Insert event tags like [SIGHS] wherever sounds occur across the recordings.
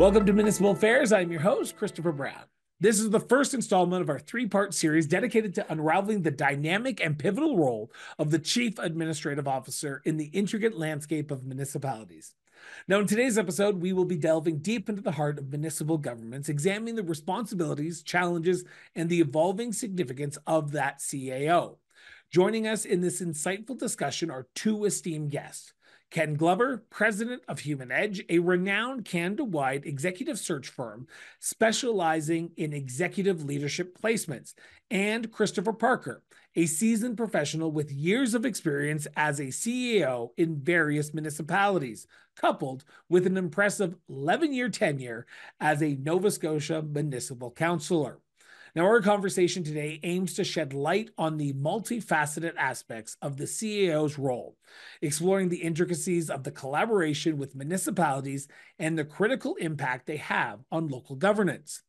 Welcome to Municipal Affairs. I'm your host, Christopher Brown. This is the first installment of our three part series dedicated to unraveling the dynamic and pivotal role of the Chief Administrative Officer in the intricate landscape of municipalities. Now, in today's episode, we will be delving deep into the heart of municipal governments, examining the responsibilities, challenges, and the evolving significance of that CAO. Joining us in this insightful discussion are two esteemed guests. Ken Glover, president of Human Edge, a renowned Canada wide executive search firm specializing in executive leadership placements, and Christopher Parker, a seasoned professional with years of experience as a CAO in various municipalities, coupled with an impressive 11 year tenure as a Nova Scotia municipal councillor. Now, our conversation today aims to shed light on the multifaceted aspects of the CAO's role, exploring the intricacies of the collaboration with municipalities and the critical impact they have on local governance.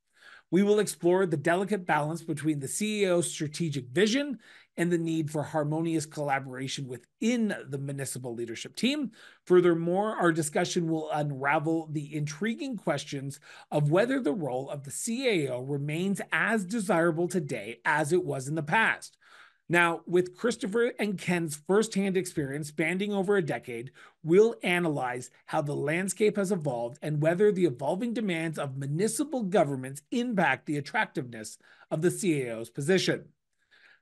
We will explore the delicate balance between the CAO's strategic vision and the need for harmonious collaboration within the municipal leadership team. Furthermore, our discussion will unravel the intriguing questions of whether the role of the CAO remains as desirable today as it was in the past. Now, with Christopher and Ken's firsthand experience spanning over a decade, we'll analyze how the landscape has evolved and whether the evolving demands of municipal governments impact the attractiveness of the CAO's position.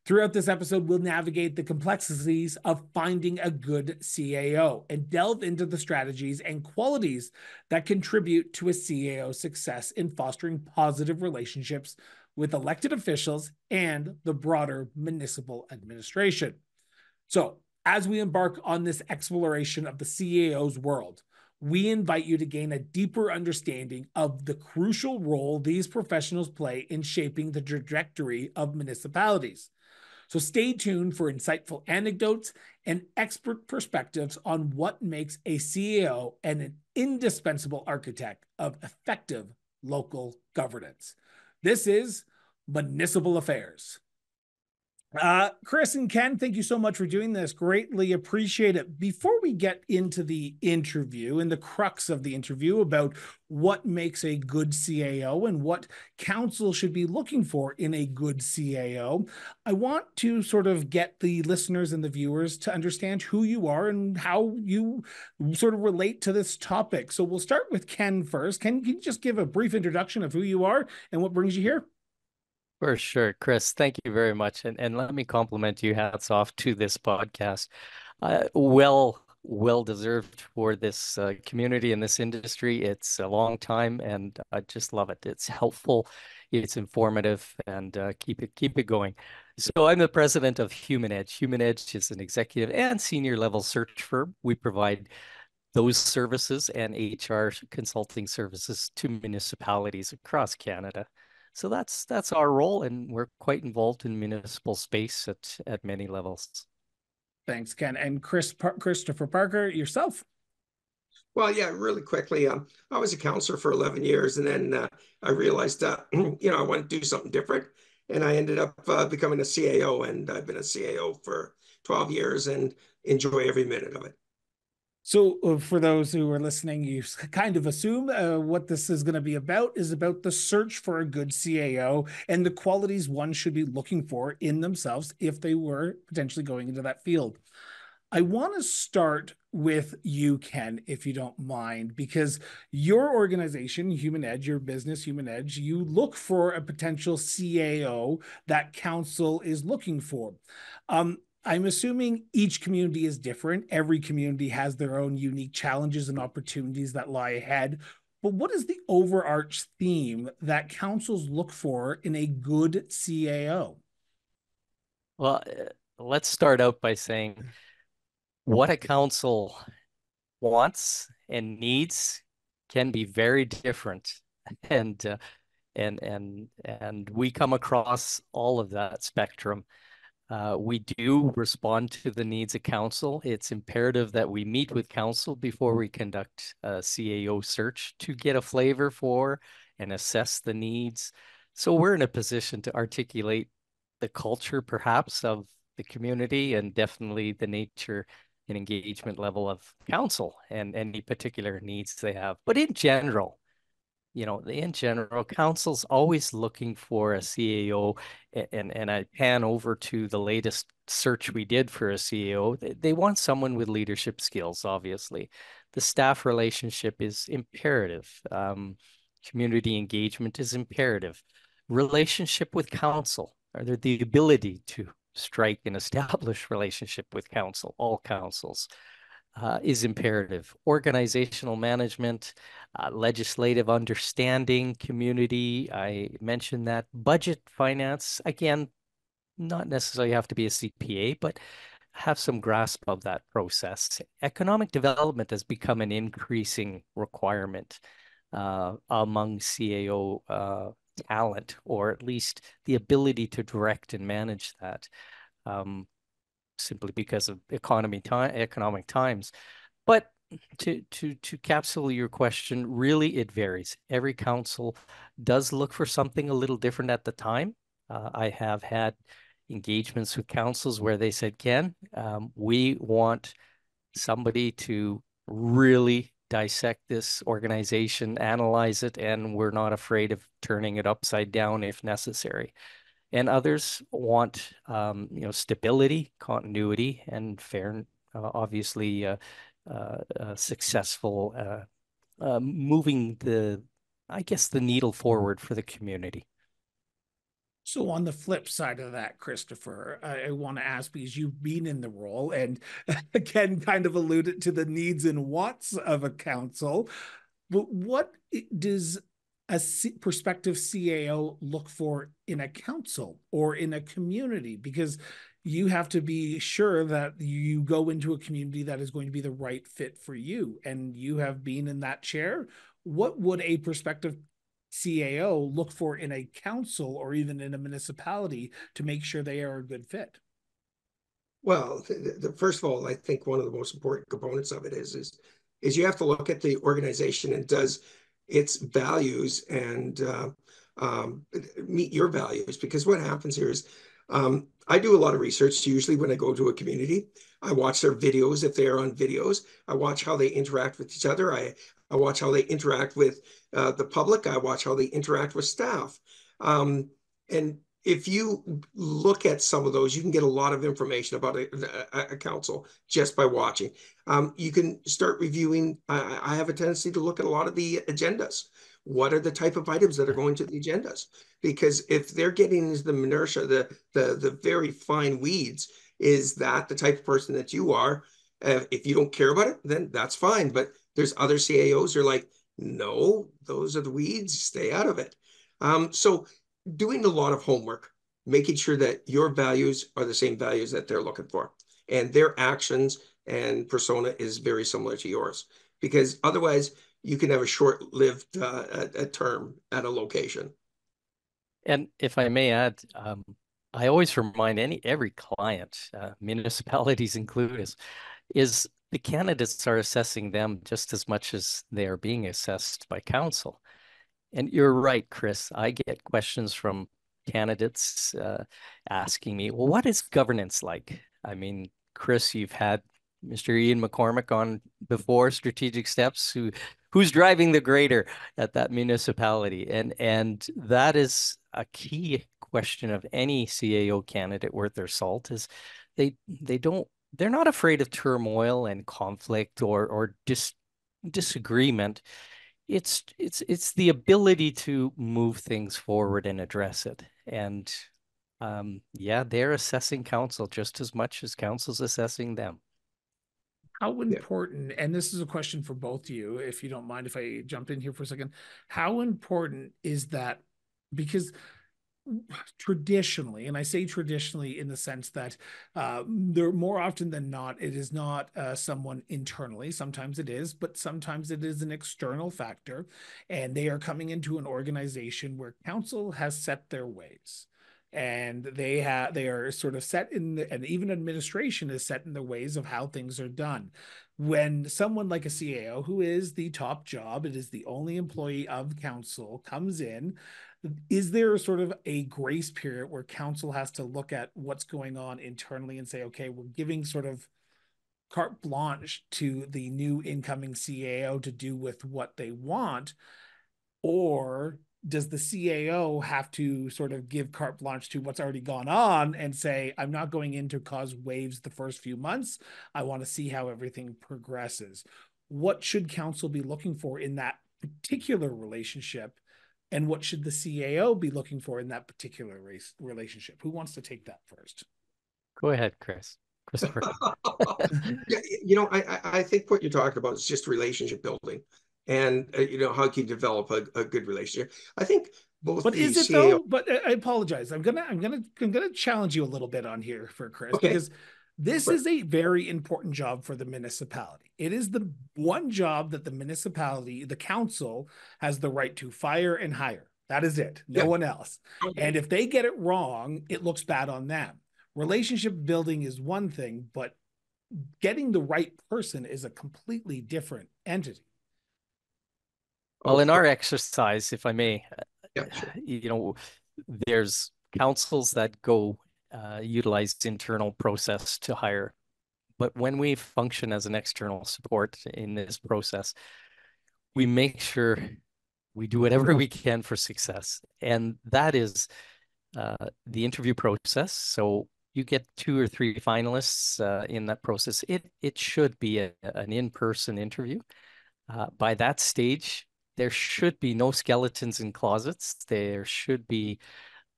Throughout this episode, we'll navigate the complexities of finding a good CAO and delve into the strategies and qualities that contribute to a CAO's success in fostering positive relationships with elected officials and the broader municipal administration. So, as we embark on this exploration of the CAO's world, we invite you to gain a deeper understanding of the crucial role these professionals play in shaping the trajectory of municipalities. So stay tuned for insightful anecdotes and expert perspectives on what makes a CAO and an indispensable architect of effective local governance. This is Municipal Affairs. Uh, Chris and Ken, thank you so much for doing this. Greatly appreciate it. Before we get into the interview and the crux of the interview about what makes a good CAO and what council should be looking for in a good CAO, I want to sort of get the listeners and the viewers to understand who you are and how you sort of relate to this topic. So we'll start with Ken first. Ken, can you just give a brief introduction of who you are and what brings you here? For sure, Chris. Thank you very much, and and let me compliment you. Hats off to this podcast. Uh, well, well deserved for this uh, community and this industry. It's a long time, and I just love it. It's helpful, it's informative, and uh, keep it keep it going. So I'm the president of Human Edge. Human Edge is an executive and senior level search firm. We provide those services and HR consulting services to municipalities across Canada. So that's that's our role, and we're quite involved in municipal space at at many levels. Thanks, Ken. And Chris Par- Christopher Parker, yourself. Well, yeah, really quickly. Um, I was a councillor for 11 years, and then uh, I realized, uh, [CLEARS THROAT] you know, I want to do something different, and I ended up uh, becoming a CAO, and I've been a CAO for 12 years, and enjoy every minute of it. So, uh, for those who are listening, you kind of assume uh, what this is going to be about is about the search for a good CAO and the qualities one should be looking for in themselves if they were potentially going into that field. I want to start with you, Ken, if you don't mind, because your organization, Human Edge, your business, Human Edge, you look for a potential CAO that council is looking for. Um, I'm assuming each community is different. Every community has their own unique challenges and opportunities that lie ahead. But what is the overarch theme that councils look for in a good CAO? Well, uh, let's start out by saying what a council wants and needs can be very different. [LAUGHS] And uh, and and and we come across all of that spectrum. Uh, we do respond to the needs of council. It's imperative that we meet with council before we conduct a CAO search to get a flavor for and assess the needs. So we're in a position to articulate the culture perhaps of the community and definitely the nature and engagement level of council and any particular needs they have. But in general, you know, in general, council's always looking for a CAO, and and I pan over to the latest search we did for a CAO. They, want someone with leadership skills. Obviously, the staff relationship is imperative. Um, community engagement is imperative. Relationship with council, are there the ability to strike and establish [LAUGHS] relationship with council, all councils uh, is imperative. Organizational management, uh, legislative understanding, community, I mentioned that. Budget finance, again, not necessarily have to be a CPA, but have some grasp of that process. Economic development has become an increasing requirement uh, among CAO uh, talent, or at least the ability to direct and manage that. Um, simply because of economy time, economic times. But to to to capsule your question, really it varies. Every council does look for something a little different at the time. Uh, I have had engagements with councils where they said, "Ken, um, we want somebody to really dissect this organization, analyze it, and we're not afraid of turning it upside down if necessary." And others want um, you know stability, continuity, and fair, uh, obviously uh, uh, uh successful uh, uh, moving the, I guess, the needle forward for the community. So on the flip side of that, Christopher, I, I want to ask because you've been in the role and [LAUGHS] again kind of alluded to the needs and wants of a council. But what does a C- prospective CAO look for in a council or in a community? Because you have to be sure that you go into a community that is going to be the right fit for you. And you have been in that chair. What would a prospective CAO look for in a council or even in a municipality to make sure they are a good fit? Well, the, the, first of all, I think one of the most important components of it is is is you have to look at the organization and does its values and uh, um, meet your values. Because what happens here is um, I do a lot of research. Usually, when I go to a community, I watch their videos if they are on videos. I watch how they interact with each other. I I watch how they interact with uh, the public. I watch how they interact with staff. Um, and if you look at some of those, you can get a lot of information about a, a, council just by watching. Um, you can start reviewing. I, I, have a tendency to look at a lot of the agendas. What are the type of items that are going to the agendas? Because if they're getting into the minutia, the the the very fine weeds, is that the type of person that you are? Uh, if you don't care about it, then that's fine. But there's other CAOs who are like, no, those are the weeds. Stay out of it. Um, so doing a lot of homework, making sure that your values are the same values that they're looking for, and their actions and persona is very similar to yours. Because otherwise, you can have a short-lived uh, a, a term at a location. And if I may add, um, I always remind any every client, uh, [LAUGHS] municipalities included, is, is the candidates are assessing them just as much as they are being assessed by council. And you're right, Chris. I get questions from candidates uh, asking me, well, what is governance like? I mean, Chris, you've had Mr. Ian McCormick on before Strategic Steps, who who's driving the grader at that municipality, and and that is a key question of any CAO candidate worth their salt is they they don't they're not afraid of turmoil and conflict or or dis disagreement it's it's it's the ability to move things forward and address it. And um, yeah they're assessing council just as much as council's assessing them. How important and this is a question for both of you if you don't mind if i jump in here for a second. How important is that? Because traditionally, and I say traditionally in the sense that uh, there more often than not, it is not uh, someone internally. Sometimes it is, but sometimes it is an external factor, and they are coming into an organization where council has set their ways and they have they are sort of set in the, and even administration is set in the ways of how things are done when someone like a cao who is the top job it is the only employee of council comes in is there sort of a grace period where council has to look at what's going on internally and say, okay, we're giving sort of carte blanche to the new incoming CAO to do with what they want? or does the CAO have to sort of give carte blanche to what's already gone on and say, I'm not going in to cause waves the first few months. I want to see how everything progresses. What should council be looking for in that particular relationship? And what should the CAO be looking for in that particular race relationship? Who wants to take that first? Go ahead, Chris. Christopher. [LAUGHS] yeah, you know, I I think what you're talking about is just relationship building and uh, you know how can you develop a, a good relationship i think both but is it CAO... though but i apologize i'm gonna i'm gonna i'm gonna challenge you a little bit on here for chris okay. because this is a very important job for the municipality. It is the one job that the municipality the council has the right to fire and hire. That is it. No one else. Okay. and if they get it wrong it looks bad on them. Relationship building is one thing but getting the right person is a completely different entity. Oh, well, in our exercise, if I may, yeah, sure. you know, there's councils that go uh, utilize internal process to hire. But when we function as an external support in this process, we make sure we do whatever [LAUGHS] we can for success. And that is uh, the interview process. So you get two or three finalists uh, in that process. It, it should be a, an in-person interview. Uh, by that stage, there should be no skeletons in closets. There should be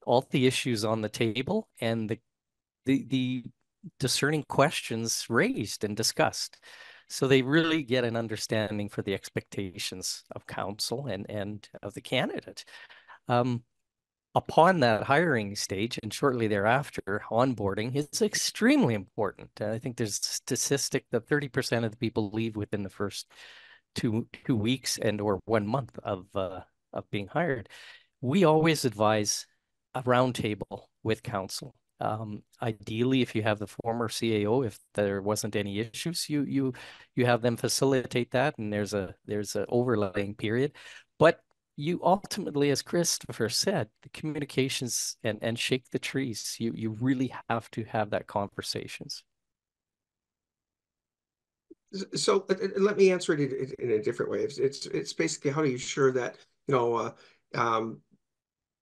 all the issues on the table and the the, the discerning questions raised and discussed. So they really get an understanding for the expectations of council and, and of the candidate. Um, upon that hiring stage and shortly thereafter, onboarding is extremely important. I think there's a statistic that 30% of the people leave within the first two two weeks and or one month of uh, of being hired, we always advise a roundtable with council. Um, ideally, if you have the former CAO, if there wasn't any issues, you you you have them facilitate that, and there's a there's an overlaying period. But you ultimately, as Christopher said, the communications and and shake the trees. You you really have to have that conversations so uh, uh, let me answer it in, a different way. It's, it's, it's basically how do you ensure that you know uh, um,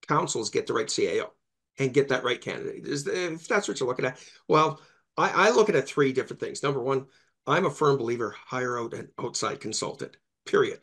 councils get the right CAO and get that right candidate? Is if that's what you're looking at? Well, I, I look at it three different things. Number one, I'm a firm believer hire out an outside consultant. Period.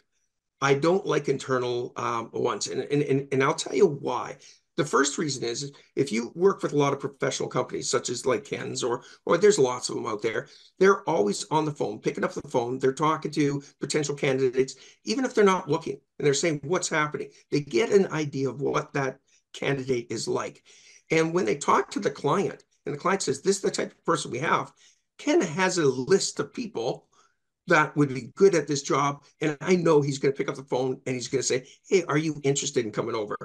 I don't like internal um, ones, and, and and I'll tell you why. The first reason is if you work with a lot of professional companies, such as like Ken's or or there's lots of them out there, they're always on the phone, picking up the phone. They're talking to potential candidates, even if they're not looking, and they're saying what's happening. They get an idea of what that candidate is like, and when they talk to the client, and the client says, "This is the type of person we have," Ken has a list of people that would be good at this job, and I know he's going to pick up the phone and he's going to say, "Hey, are you interested in coming over?"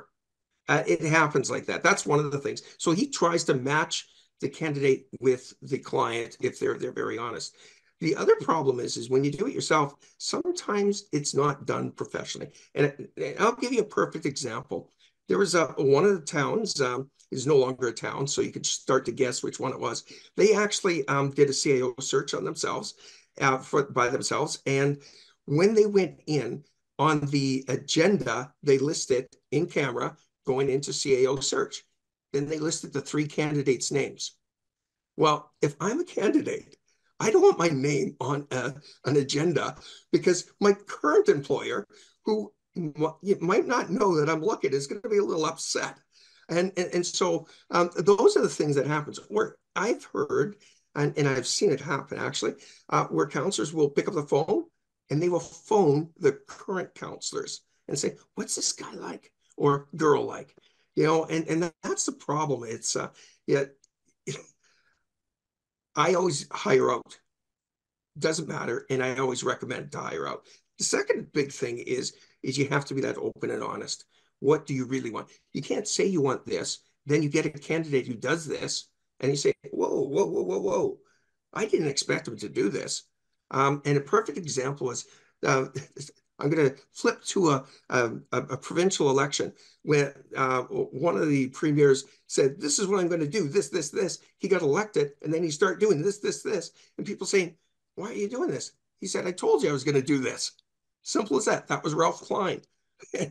Uh, it happens like that. That's one of the things. So he tries to match the candidate with the client if they're they're very honest. The other problem is is when you do it yourself, sometimes it's not done professionally. And, and I'll give you a perfect example. There was a one of the towns um, is no longer a town, so you could start to guess which one it was. They actually um, did a CAO search on themselves uh, for by themselves, and when they went in on the agenda, they listed in camera going into CAO search. Then they listed the three candidates' names. Well, if I'm a candidate, I don't want my name on a, an agenda because my current employer, who might not know that I'm looking, is going to be a little upset. And, and, and so um, those are the things that happens. Where I've heard, and, and I've seen it happen actually, uh, where councillors will pick up the phone and they will phone the current councillors and say, what's this guy like? Or girl like you know and and that's the problem. It's uh yeah i always hire out. Doesn't matter and i always recommend to hire out. The second big thing is is you have to be that open and honest. What do you really want? You can't say you want this then you get a candidate who does this and you say whoa whoa whoa whoa whoa. I didn't expect him to do this. Um, and a perfect example is uh, [LAUGHS] I'm going to flip to a, a, a provincial election when uh, one of the premiers said, this is what I'm going to do, this, this, this. He got elected and then he started doing this, this, this. And people saying, why are you doing this? He said, I told you I was going to do this. Simple as that. That was Ralph Klein. [LAUGHS]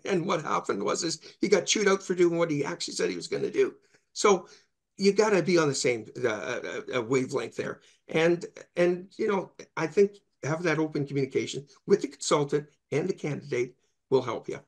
And what happened was is he got chewed out for doing what he actually said he was going to do. So you got to be on the same uh, uh, uh, wavelength there. And and you know, I think have that open communication with the consultant and the candidate will help you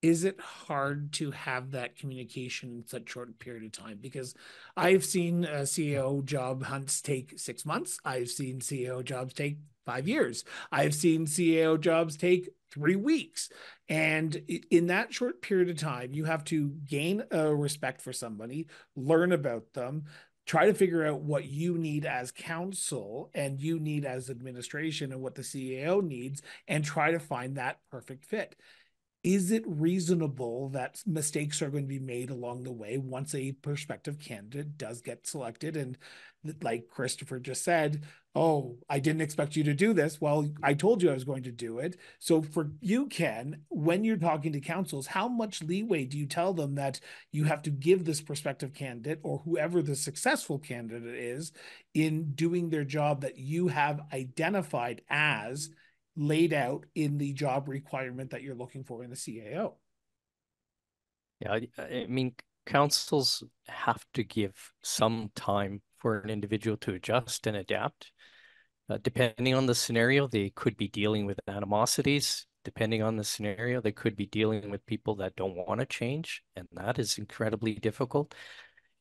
is it hard to have that communication in such short period of time? Because I've seen CAO job hunts take six months. I've seen CAO jobs take five years. I've seen CAO jobs take three weeks. And in that short period of time, you have to gain a respect for somebody, learn about them, try to figure out what you need as council and you need as administration and what the CAO needs, and try to find that perfect fit. Is it reasonable that mistakes are going to be made along the way once a prospective candidate does get selected? And like christopher just said oh i didn't expect you to do this well i told you i was going to do it so for you ken when you're talking to councils how much leeway do you tell them that you have to give this prospective candidate or whoever the successful candidate is in doing their job that you have identified as laid out in the job requirement that you're looking for in the CAO. Yeah, I, I mean, councils have to give some time for an individual to adjust and adapt. Uh, depending on the scenario, they could be dealing with animosities. Depending on the scenario, they could be dealing with people that don't want to change, and that is incredibly difficult.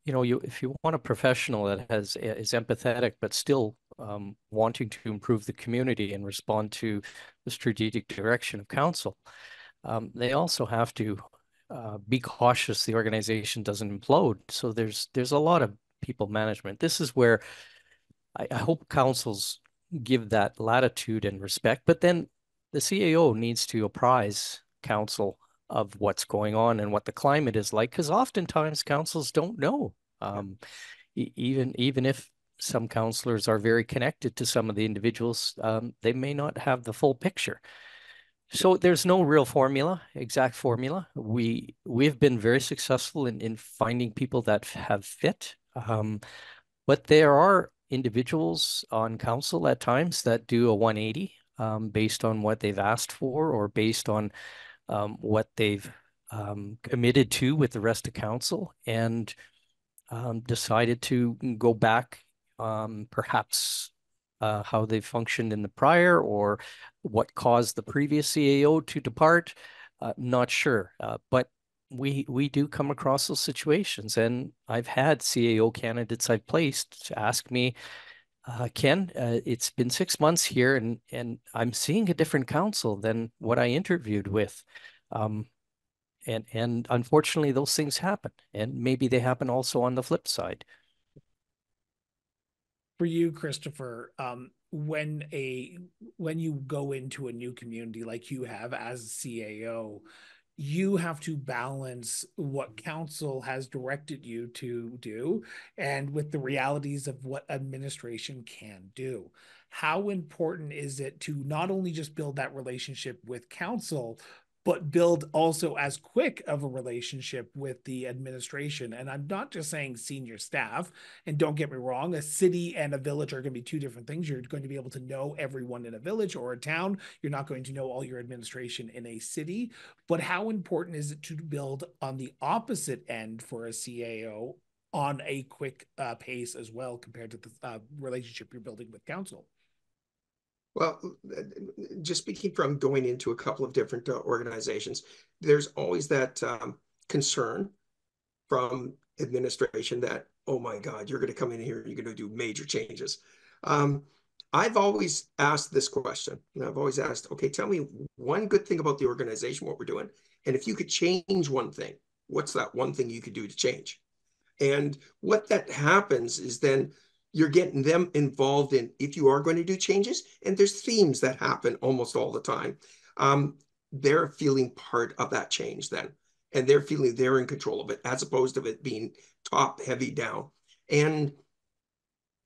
You know, you if you want a professional that has is empathetic but still um, wanting to improve the community and respond to the strategic direction of council. Um, they also have to uh, be cautious the organization doesn't implode. So there's there's a lot of people management. This is where I, I hope councils give that latitude and respect, but then the CAO needs to apprise council of what's going on and what the climate is like, because oftentimes councils don't know. Um, even even if some councillors are very connected to some of the individuals, um, they may not have the full picture. So there's no real formula, exact formula. We we've been very successful in in finding people that have fit, um, but there are individuals on council at times that do a 180 um, based on what they've asked for or based on um, what they've um, committed to with the rest of council and um, decided to go back um, perhaps uh, how they functioned in the prior or what caused the previous CAO to depart. Uh, not sure, uh, but we we do come across those situations, and I've had CAO candidates I've placed to ask me, uh, Ken, uh, it's been six months here, and and I'm seeing a different council than what I interviewed with. Um, and and unfortunately, those things happen, and maybe they happen also on the flip side for you, Christopher, um, when a when you go into a new community like you have as CAO, you have to balance what council has directed you to do and with the realities of what administration can do. How important is it to not only just build that relationship with council, but build also as quick of a relationship with the administration. And I'm not just saying senior staff. And don't get me wrong, a city and a village are going to be two different things. You're going to be able to know everyone in a village or a town. You're not going to know all your administration in a city. But how important is it to build on the opposite end for a CAO on a quick uh, pace as well compared to the uh, relationship you're building with council? Well, just speaking from going into a couple of different uh, organizations, there's always that um, concern from administration that, oh my God, you're going to come in here, and you're going to do major changes. Um, I've always asked this question, and I've always asked, okay, tell me one good thing about the organization, what we're doing, and if you could change one thing, what's that one thing you could do to change? And what that happens is then you're getting them involved in if you are going to do changes and there's themes that happen almost all the time um, they're feeling part of that change then and they're feeling they're in control of it as opposed to it being top heavy down. And,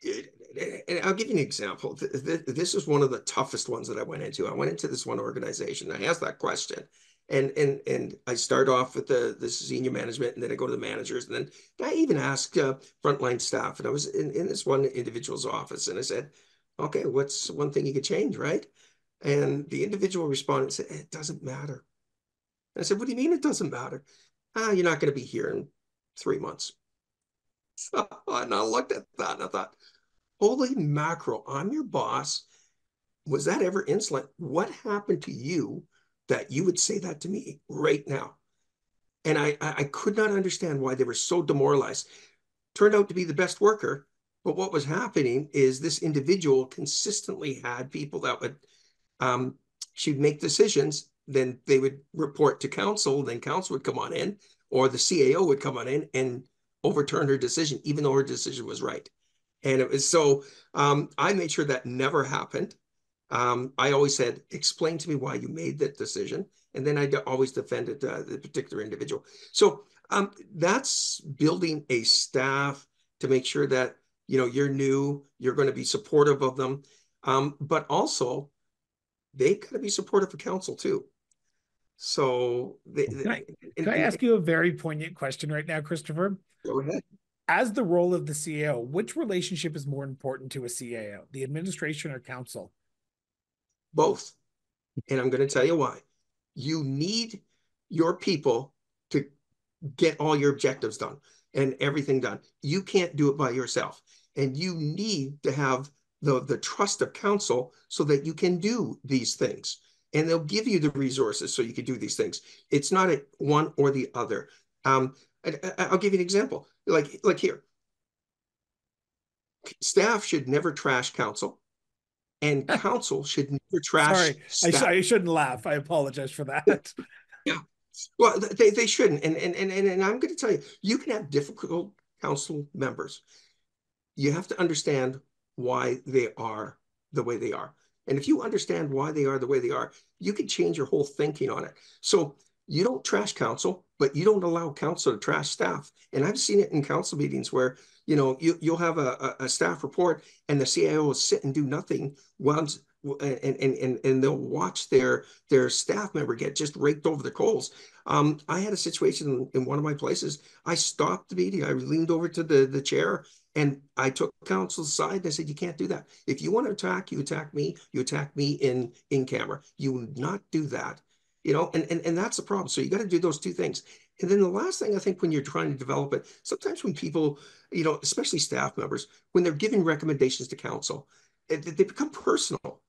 and i'll give you an example. This is one of the toughest ones that i went into. I went into this one organization i asked that question and and and I start off with the the senior management, and then I go to the managers, and then I even ask uh, frontline staff. And I was in in this one individual's office, and I said, "Okay, what's one thing you could change, right?" And the individual responded said, "It doesn't matter. I said, What do you mean it doesn't matter? Ah, you're not going to be here in three months. So, [LAUGHS] and I looked at that and I thought, Holy mackerel, I'm your boss. Was that ever insolent? What happened to you that you would say that to me right now? And I, I could not understand why they were so demoralized. Turned out to be the best worker, but what was happening is this individual consistently had people that would, um, she'd make decisions, then they would report to council, then council would come on in, or the CAO would come on in and overturn her decision, even though her decision was right. And it was so um, I made sure that never happened. Um, I always said, explain to me why you made that decision. And then I always defended uh, the particular individual. So um, that's building a staff to make sure that, you know, you're new, you're going to be supportive of them. Um, but also they got to be supportive of council too. So they, can, I, can I ask you a very poignant question right now, Christopher? Go ahead. As the role of the CAO, which relationship is more important to a CAO, the administration or council? Both. And I'm going to tell you why. You need your people to get all your objectives done and everything done. You can't do it by yourself. And you need to have the, the trust of council so that you can do these things. And they'll give you the resources so you can do these things. It's not a one or the other. Um, I, will give you an example. Like, like here, staff should never trash council, and council should never trash. Sorry, I, I, shouldn't laugh. I apologize for that. [LAUGHS] Yeah, well, they, they shouldn't. And and and and I'm going to tell you, you can have difficult council members. You have to understand why they are the way they are. And if you understand why they are the way they are, you can change your whole thinking on it. So you don't trash council, but you don't allow council to trash staff. And I've seen it in council meetings where, you know, you, you'll have a, a staff report and the CAO will sit and do nothing once and, and, and, and they'll watch their, their staff member get just raked over the coals. Um, I had a situation in, one of my places. I stopped the meeting. I leaned over to the, the chair and I took council's aside and I said, you can't do that. If you want to attack, you attack me, you attack me in, in camera. You will not do that you know, and, and, and that's the problem. So you got to do those two things. And then the last thing I think when you're trying to develop it, sometimes when people, you know, especially staff members, when they're giving recommendations to council, they become personal.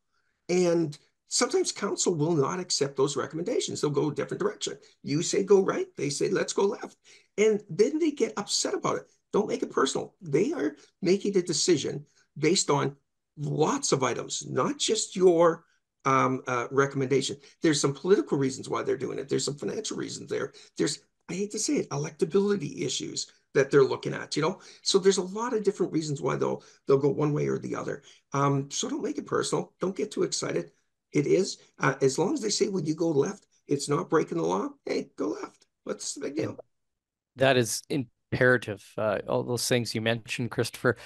And sometimes council will not accept those recommendations. They'll go a different direction. You say go right, they say let's go left. And then they get upset about it. Don't make it personal. They are making a decision based on lots of items, not just your um, uh, recommendation. There's some political reasons why they're doing it. There's some financial reasons there. There's, I hate to say it, electability issues that they're looking at, you know? So there's a lot of different reasons why they'll they'll go one way or the other. Um, so don't make it personal. Don't get too excited. It is, uh, as long as they say when you go left, it's not breaking the law, hey, go left. What's the big deal? That is imperative. Uh, all those things you mentioned, Christopher.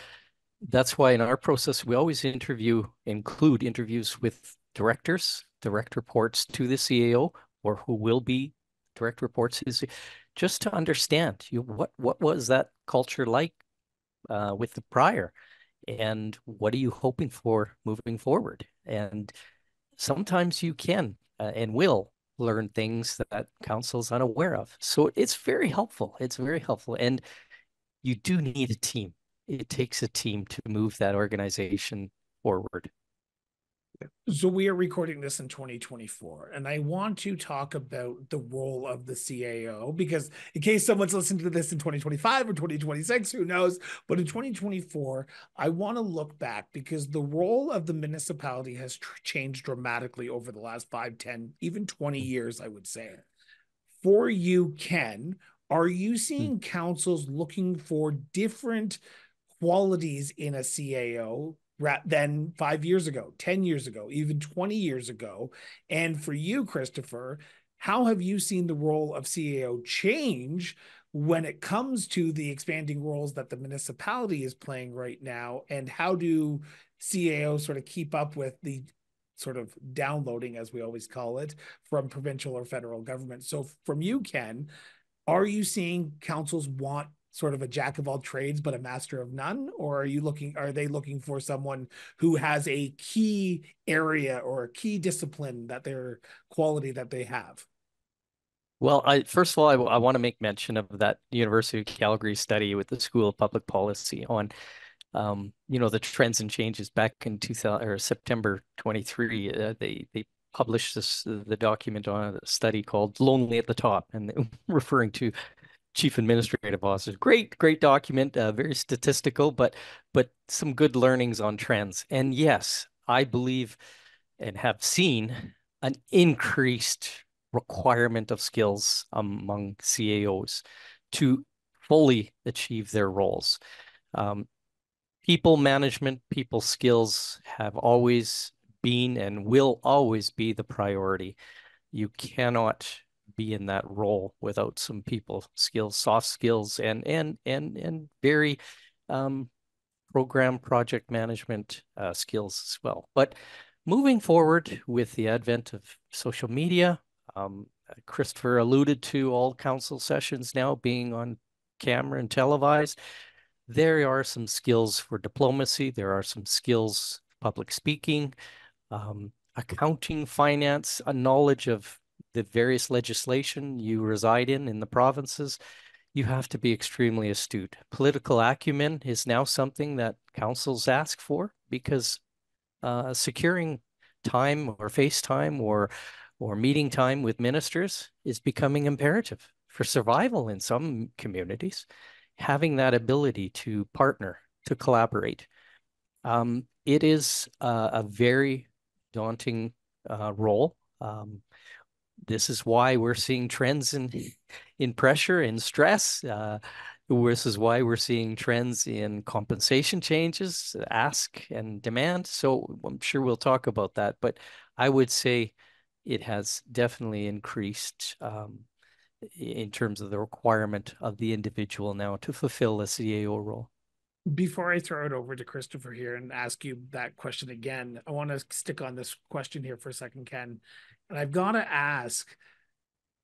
That's why in our process, we always interview, include interviews with directors, direct reports to the CAO, or who will be direct reports is just to understand you what what was that culture like uh, with the prior, and what are you hoping for moving forward? And sometimes you can uh, and will learn things that council's unaware of. So it's very helpful. It's very helpful, and you do need a team. It takes a team to move that organization forward. So we are recording this in 2024, and I want to talk about the role of the CAO because in case someone's listening to this in 2025 or 2026, who knows? But in 2024, I want to look back because the role of the municipality has tr- changed dramatically over the last five, 10, even 20 mm. years, I would say. For you, Ken, are you seeing mm. councils looking for different qualities in a CAO than five years ago, 10 years ago, even 20 years ago. And for you, Christopher, how have you seen the role of CAO change when it comes to the expanding roles that the municipality is playing right now? And how do CAO sort of keep up with the sort of downloading, as we always call it, from provincial or federal government? So, from you, Ken, are you seeing councils want sort of a jack of all trades but a master of none or are you looking are they looking for someone who has a key area or a key discipline that their quality that they have Well, I first of all, I, I want to make mention of that University of Calgary study with the School of Public Policy on, um, you know, the trends and changes back in 2000 or September 23. Uh, they they published this the document on a study called "Lonely at the Top" and [LAUGHS] referring to chief administrative officer. Great, great document, uh, very statistical, but but some good learnings on trends. And yes, I believe and have seen an increased requirement of skills among CAOs to fully achieve their roles. Um, people management, people skills have always been and will always be the priority. You cannot be in that role without some people skills, soft skills, and and and and very um, program project management uh, skills as well. But moving forward with the advent of social media, um, Christopher alluded to all council sessions now being on camera and televised. There are some skills for diplomacy. There are some skills public speaking, um, accounting, finance, a knowledge of the various legislation you reside in in the provinces. You have to be extremely astute. Political acumen is now something that councils ask for because uh, securing time or FaceTime or or meeting time with ministers is becoming imperative for survival in some communities. Having that ability to partner, to collaborate. Um, it is uh, a very daunting uh, role. Um, this is why we're seeing trends in in pressure and stress. Uh, this is why we're seeing trends in compensation changes, ask and demand. So I'm sure we'll talk about that. But I would say it has definitely increased um, in terms of the requirement of the individual now to fulfill the CAO role. Before I throw it over to Christopher here and ask you that question again, I want to stick on this question here for a second, Ken. And I've got to ask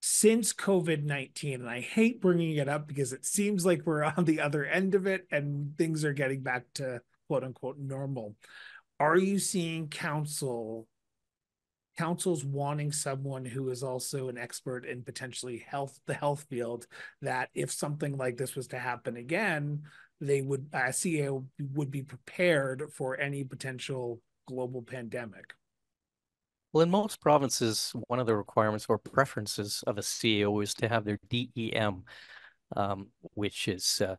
since COVID 19, and I hate bringing it up because it seems like we're [LAUGHS] on the other end of it and things are getting back to quote unquote normal. Are you seeing council councils wanting someone who is also an expert in potentially health the health field that if something like this was to happen again they would uh, CAO would be prepared for any potential global pandemic well in most provinces one of the requirements or preferences of a CAO is to have their DEM um, which is uh,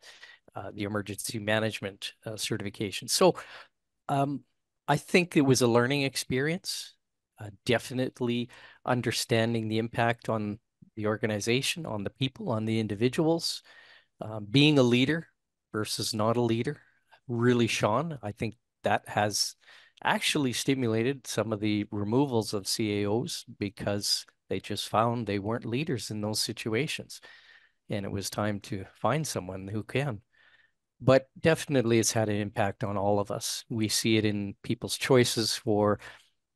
uh, the emergency management uh, certification so um, I think it was a learning experience uh, definitely understanding the impact on the organization, on the people, on the individuals, uh, being a leader versus not a leader really shone. I think that has actually stimulated some of the removals of CAOs because they just found they weren't leaders in those situations. And it was time to find someone who can. But definitely it's had an impact on all of us. We see it in people's choices for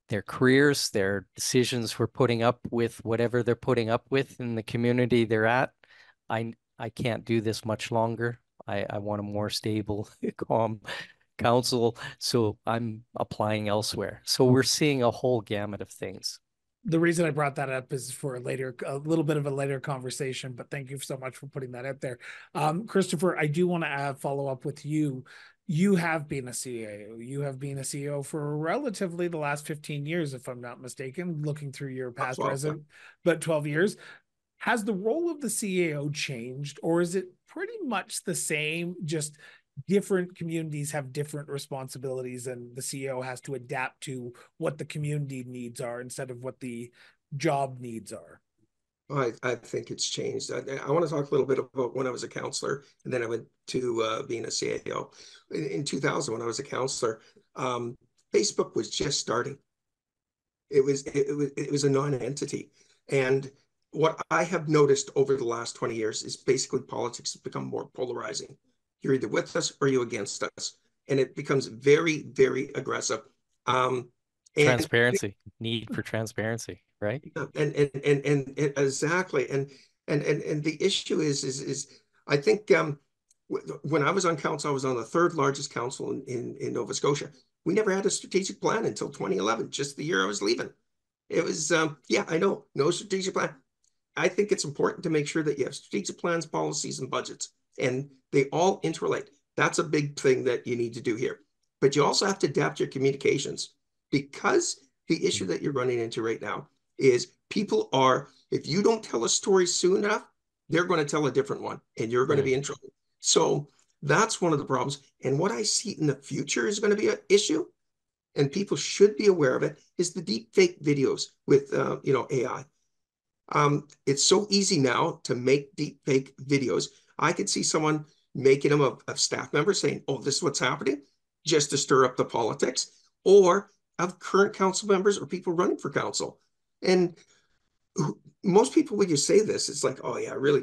their careers, their decisions for putting up with whatever they're putting up with in the community they're at. I I can't do this much longer. I, I want a more stable, [LAUGHS] calm council. So I'm applying elsewhere. So we're seeing a whole gamut of things. The reason I brought that up is for a later, a little bit of a later conversation, but thank you so much for putting that out there. Um, Christopher, I do want to uh, follow up with you you have been a CAO. You have been a CAO for relatively the last 15 years, if I'm not mistaken, looking through your past resume, but 12 years. Has the role of the CAO changed, or is it pretty much the same? Just different communities have different responsibilities, and the CAO has to adapt to what the community needs are instead of what the job needs are. I, I think it's changed. I, I, want to talk a little bit about when I was a councillor, and then I went to uh, being a CAO. In, in, 2000, when I was a councillor, um, Facebook was just starting. It was it, it was it was a non-entity, and what I have noticed over the last 20 years is basically politics has become more polarizing. You're either with us or you against us, and it becomes very very aggressive. Um, transparency, need for transparency right? And, and and and and, exactly. And and and and the issue is is is I think um, when I was on council, I was on the third largest council in, in, in Nova Scotia. We never had a strategic plan until 2011, just the year I was leaving. It was um, yeah, I know, no strategic plan. I think it's important to make sure that you have strategic plans, policies, and budgets, and they all interrelate. That's a big thing that you need to do here. But you also have to adapt your communications because the issue that you're running into right now is people are, if you don't tell a story soon enough, they're going to tell a different one and you're going right. to be in trouble. So that's one of the problems. And what I see in the future is going to be an issue, and people should be aware of it, is the deep fake videos with, uh, you know, AI. Um, it's so easy now to make deep fake videos. I could see someone making them of, of staff members saying, oh, this is what's happening, just to stir up the politics, or of current council members or people running for council. And most people, when you say this, it's like, oh, yeah, really,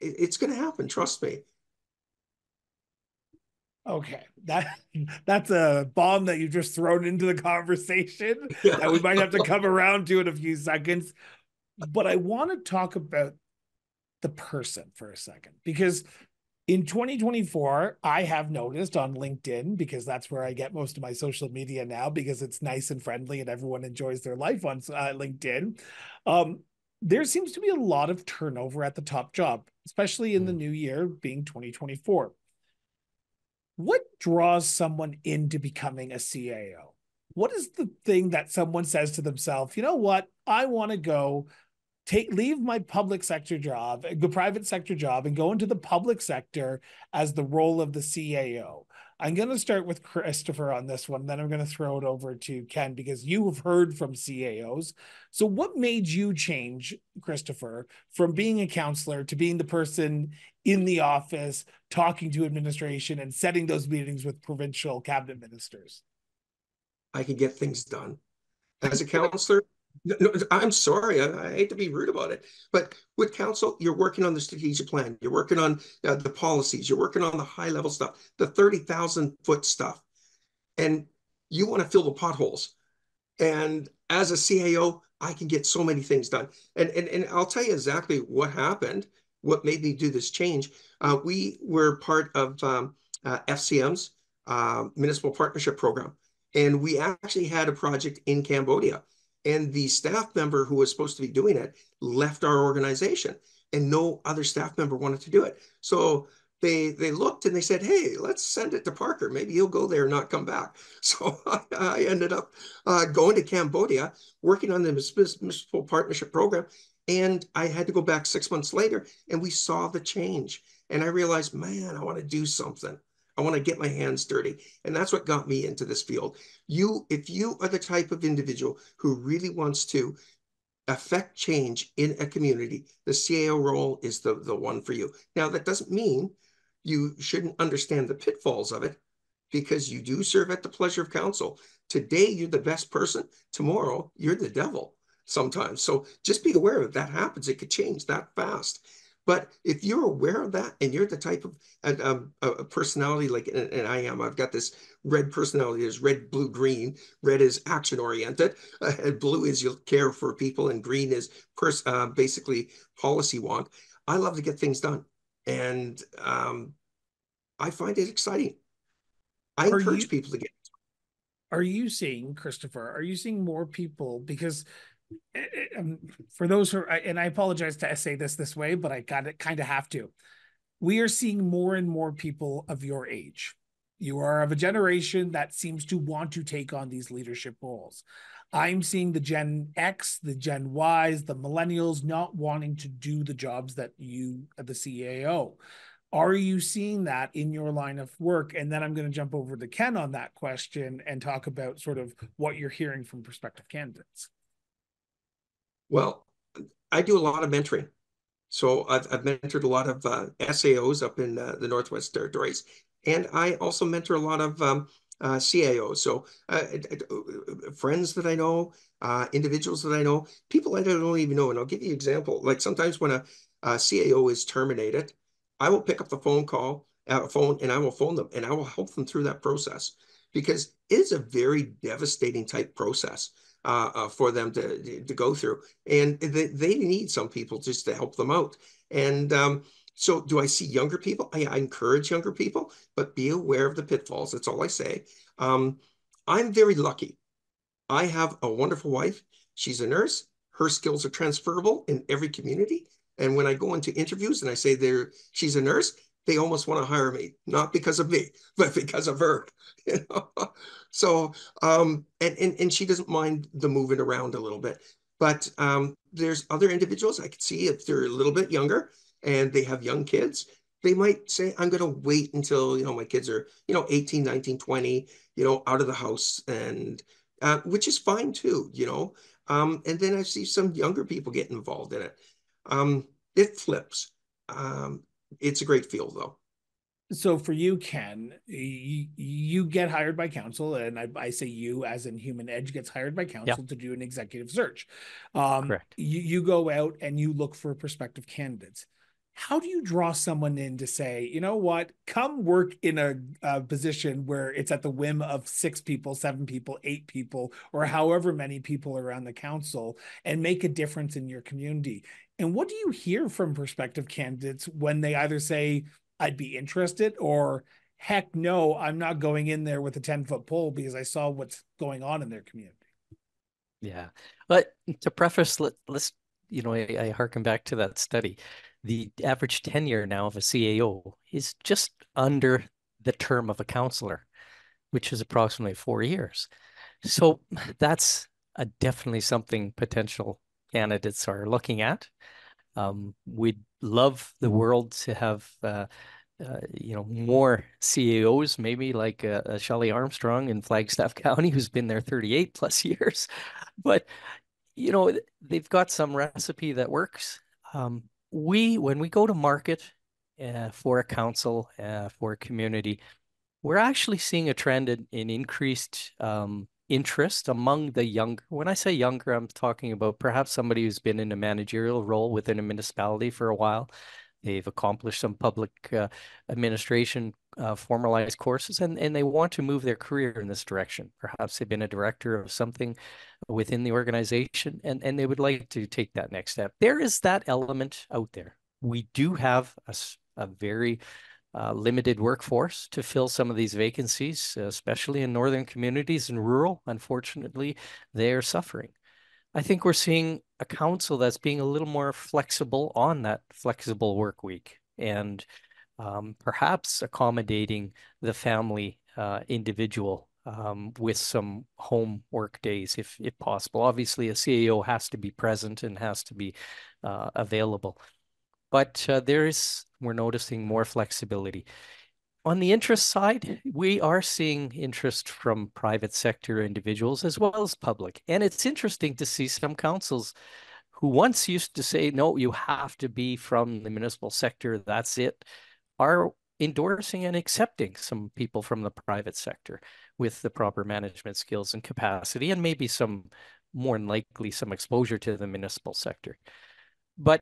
it, it's going to happen. Trust me. Okay, that [LAUGHS] that's a bomb that you just thrown into the conversation [LAUGHS] yeah. that we might have to come around to in a few seconds. But I want to talk about the person for a second because in 2024, I have noticed on LinkedIn, because that's where I get most of my social media now, because it's nice and friendly and everyone enjoys their life on uh, LinkedIn. Um, there seems to be a lot of turnover at the top job, especially in the hmm. new year being 2024. What draws someone into becoming a CAO? What is the thing that someone says to themselves, you know what, I want to go take leave my public sector job, uh, the private sector job, and go into the public sector as the role of the CAO. I'm going to start with Christopher on this one, then I'm going to throw it over to Ken because you have heard from CAOs. So, what made you change, Christopher, from being a councillor to being the person in the office talking to administration and setting those meetings with provincial cabinet ministers? I could get things done. As a councillor, no, I'm sorry. I, I, hate to be rude about it, but with council, you're working on the strategic plan. You're working on uh, the policies. You're working on the high level stuff, the 30,000 foot stuff, and you want to fill the potholes. And as a CAO, I can get so many things done. And, and, and I'll tell you exactly what happened, what made me do this change. Uh, we were part of um, uh, FCM's uh, Municipal Partnership Program, and we actually had a project in Cambodia and the staff member who was supposed to be doing it left our organization and no other staff member wanted to do it. So they they looked and they said hey let's send it to parker. Maybe he'll go there and not come back. [LAUGHS] So [LAUGHS] i ended up uh, going to cambodia working on the municipal partnership program and i had to go back six months later and we saw the change. And i realized man i want to do something I want to get my hands dirty. And that's what got me into this field. You, if you are the type of individual who really wants to affect change in a community, the CAO role is the, the one for you. Now, that doesn't mean you shouldn't understand the pitfalls of it because you do serve at the pleasure of council. Today, you're the best person. Tomorrow, you're the devil sometimes. So just be aware that that happens. It could change that fast. But if you're aware of that and you're the type of a, a personality like, and, and, I am, I've got this red personality is red, blue, green. Red is action oriented. Uh, blue is you care for people and green is pers- uh, basically policy wonk. I love to get things done. And um, I find it exciting. I are encourage you, people to get. Are you seeing, Christopher, are you seeing more people? Because um, Um, for those who are, and I apologize to say this this way, but I got it kind of have to. We are seeing more and more people of your age. You are of a generation that seems to want to take on these leadership roles. I'm seeing the Gen X, the Gen Ys, the millennials not wanting to do the jobs that you, the CAO. Are you seeing that in your line of work? And then I'm going to jump over to Ken on that question and talk about sort of what you're hearing from prospective candidates. Well, I do a lot of mentoring. So I've, I've mentored a lot of uh, SAOs up in uh, the Northwest Territories, and I also mentor a lot of um, uh, CAOs. So uh, friends that I know, uh, individuals that I know, people I don't even know. And I'll give you an example. Like sometimes when a, a CAO is terminated, I will pick up the phone call, uh, phone, and I will phone them, and I will help them through that process because it is a very devastating type process uh, uh, for them to to go through, and they, they need some people just to help them out. And um, so, do I see younger people? I, I, encourage younger people, but be aware of the pitfalls. That's all I say. Um, I'm very lucky. I have a wonderful wife. She's a nurse. her skills are transferable in every community. And when I go into interviews and I say there she's a nurse, they almost want to hire me, not because of me, [LAUGHS] but because of her. [LAUGHS] You know? So um, and, and and she doesn't mind the moving around a little bit. But um, there's other individuals I could see if they're a little bit younger and they have young kids, they might say, I'm going to wait until, you know, my kids are, you know, 18, 19, 20, you know, out of the house and, uh, which is fine too, you know. Um, and then I see some younger people get involved in it. Um, it flips. Um, it's a great field though. So for you, Ken, you, you get hired by council, and I, I, say you as in Human Edge gets hired by council yep. to do an executive search. Um, Correct. You, you go out and you look for prospective candidates how do you draw someone in to say, you know what, come work in a, a, position where it's at the whim of six people, seven people, eight people, or however many people around the council and make a difference in your community? And what do you hear from prospective candidates when they either say, I'd be interested, or heck no, I'm not going in there with a 10 foot pole because I saw what's going on in their community? Yeah. But to preface, let, us you know, I, I harken back to that study the average tenure now of a CAO is just under the term of a councillor, which is approximately four years. So that's a, definitely something potential candidates are looking at. Um, we'd love the world to have, uh, uh, you know, more CAOs, maybe like uh, uh Shelley Armstrong in Flagstaff [LAUGHS] County, who's been there 38 plus [LAUGHS] years. But, you know, they've got some recipe that works. Um, we when we go to market uh, for a council uh, for a community we're actually seeing a trend in, in increased um, interest among the younger when i say younger i'm talking about perhaps somebody who's been in a managerial role within a municipality for a while they've accomplished some public uh, administration uh, formalized courses and, and they want to move their career in this direction. Perhaps they've been a director of something within the organization and, and they would like to take that next step. There is that element out there. We do have a, a very uh, limited workforce to fill some of these vacancies, especially in northern communities and rural. Unfortunately, they are suffering. I think we're seeing a council that's being a little more flexible on that flexible work week and um, perhaps accommodating the family uh, individual um, with some home work days if, if possible. Obviously, a CAO has to be present and has to be uh, available. But uh, there is, we're noticing more flexibility. On the interest side, we are seeing interest from private sector individuals as well as public. And it's interesting to see some councils who once used to say, no, you have to be from the municipal sector, that's it are endorsing and accepting some people from the private sector with the proper management skills and capacity, and maybe some more than likely some exposure to the municipal sector. But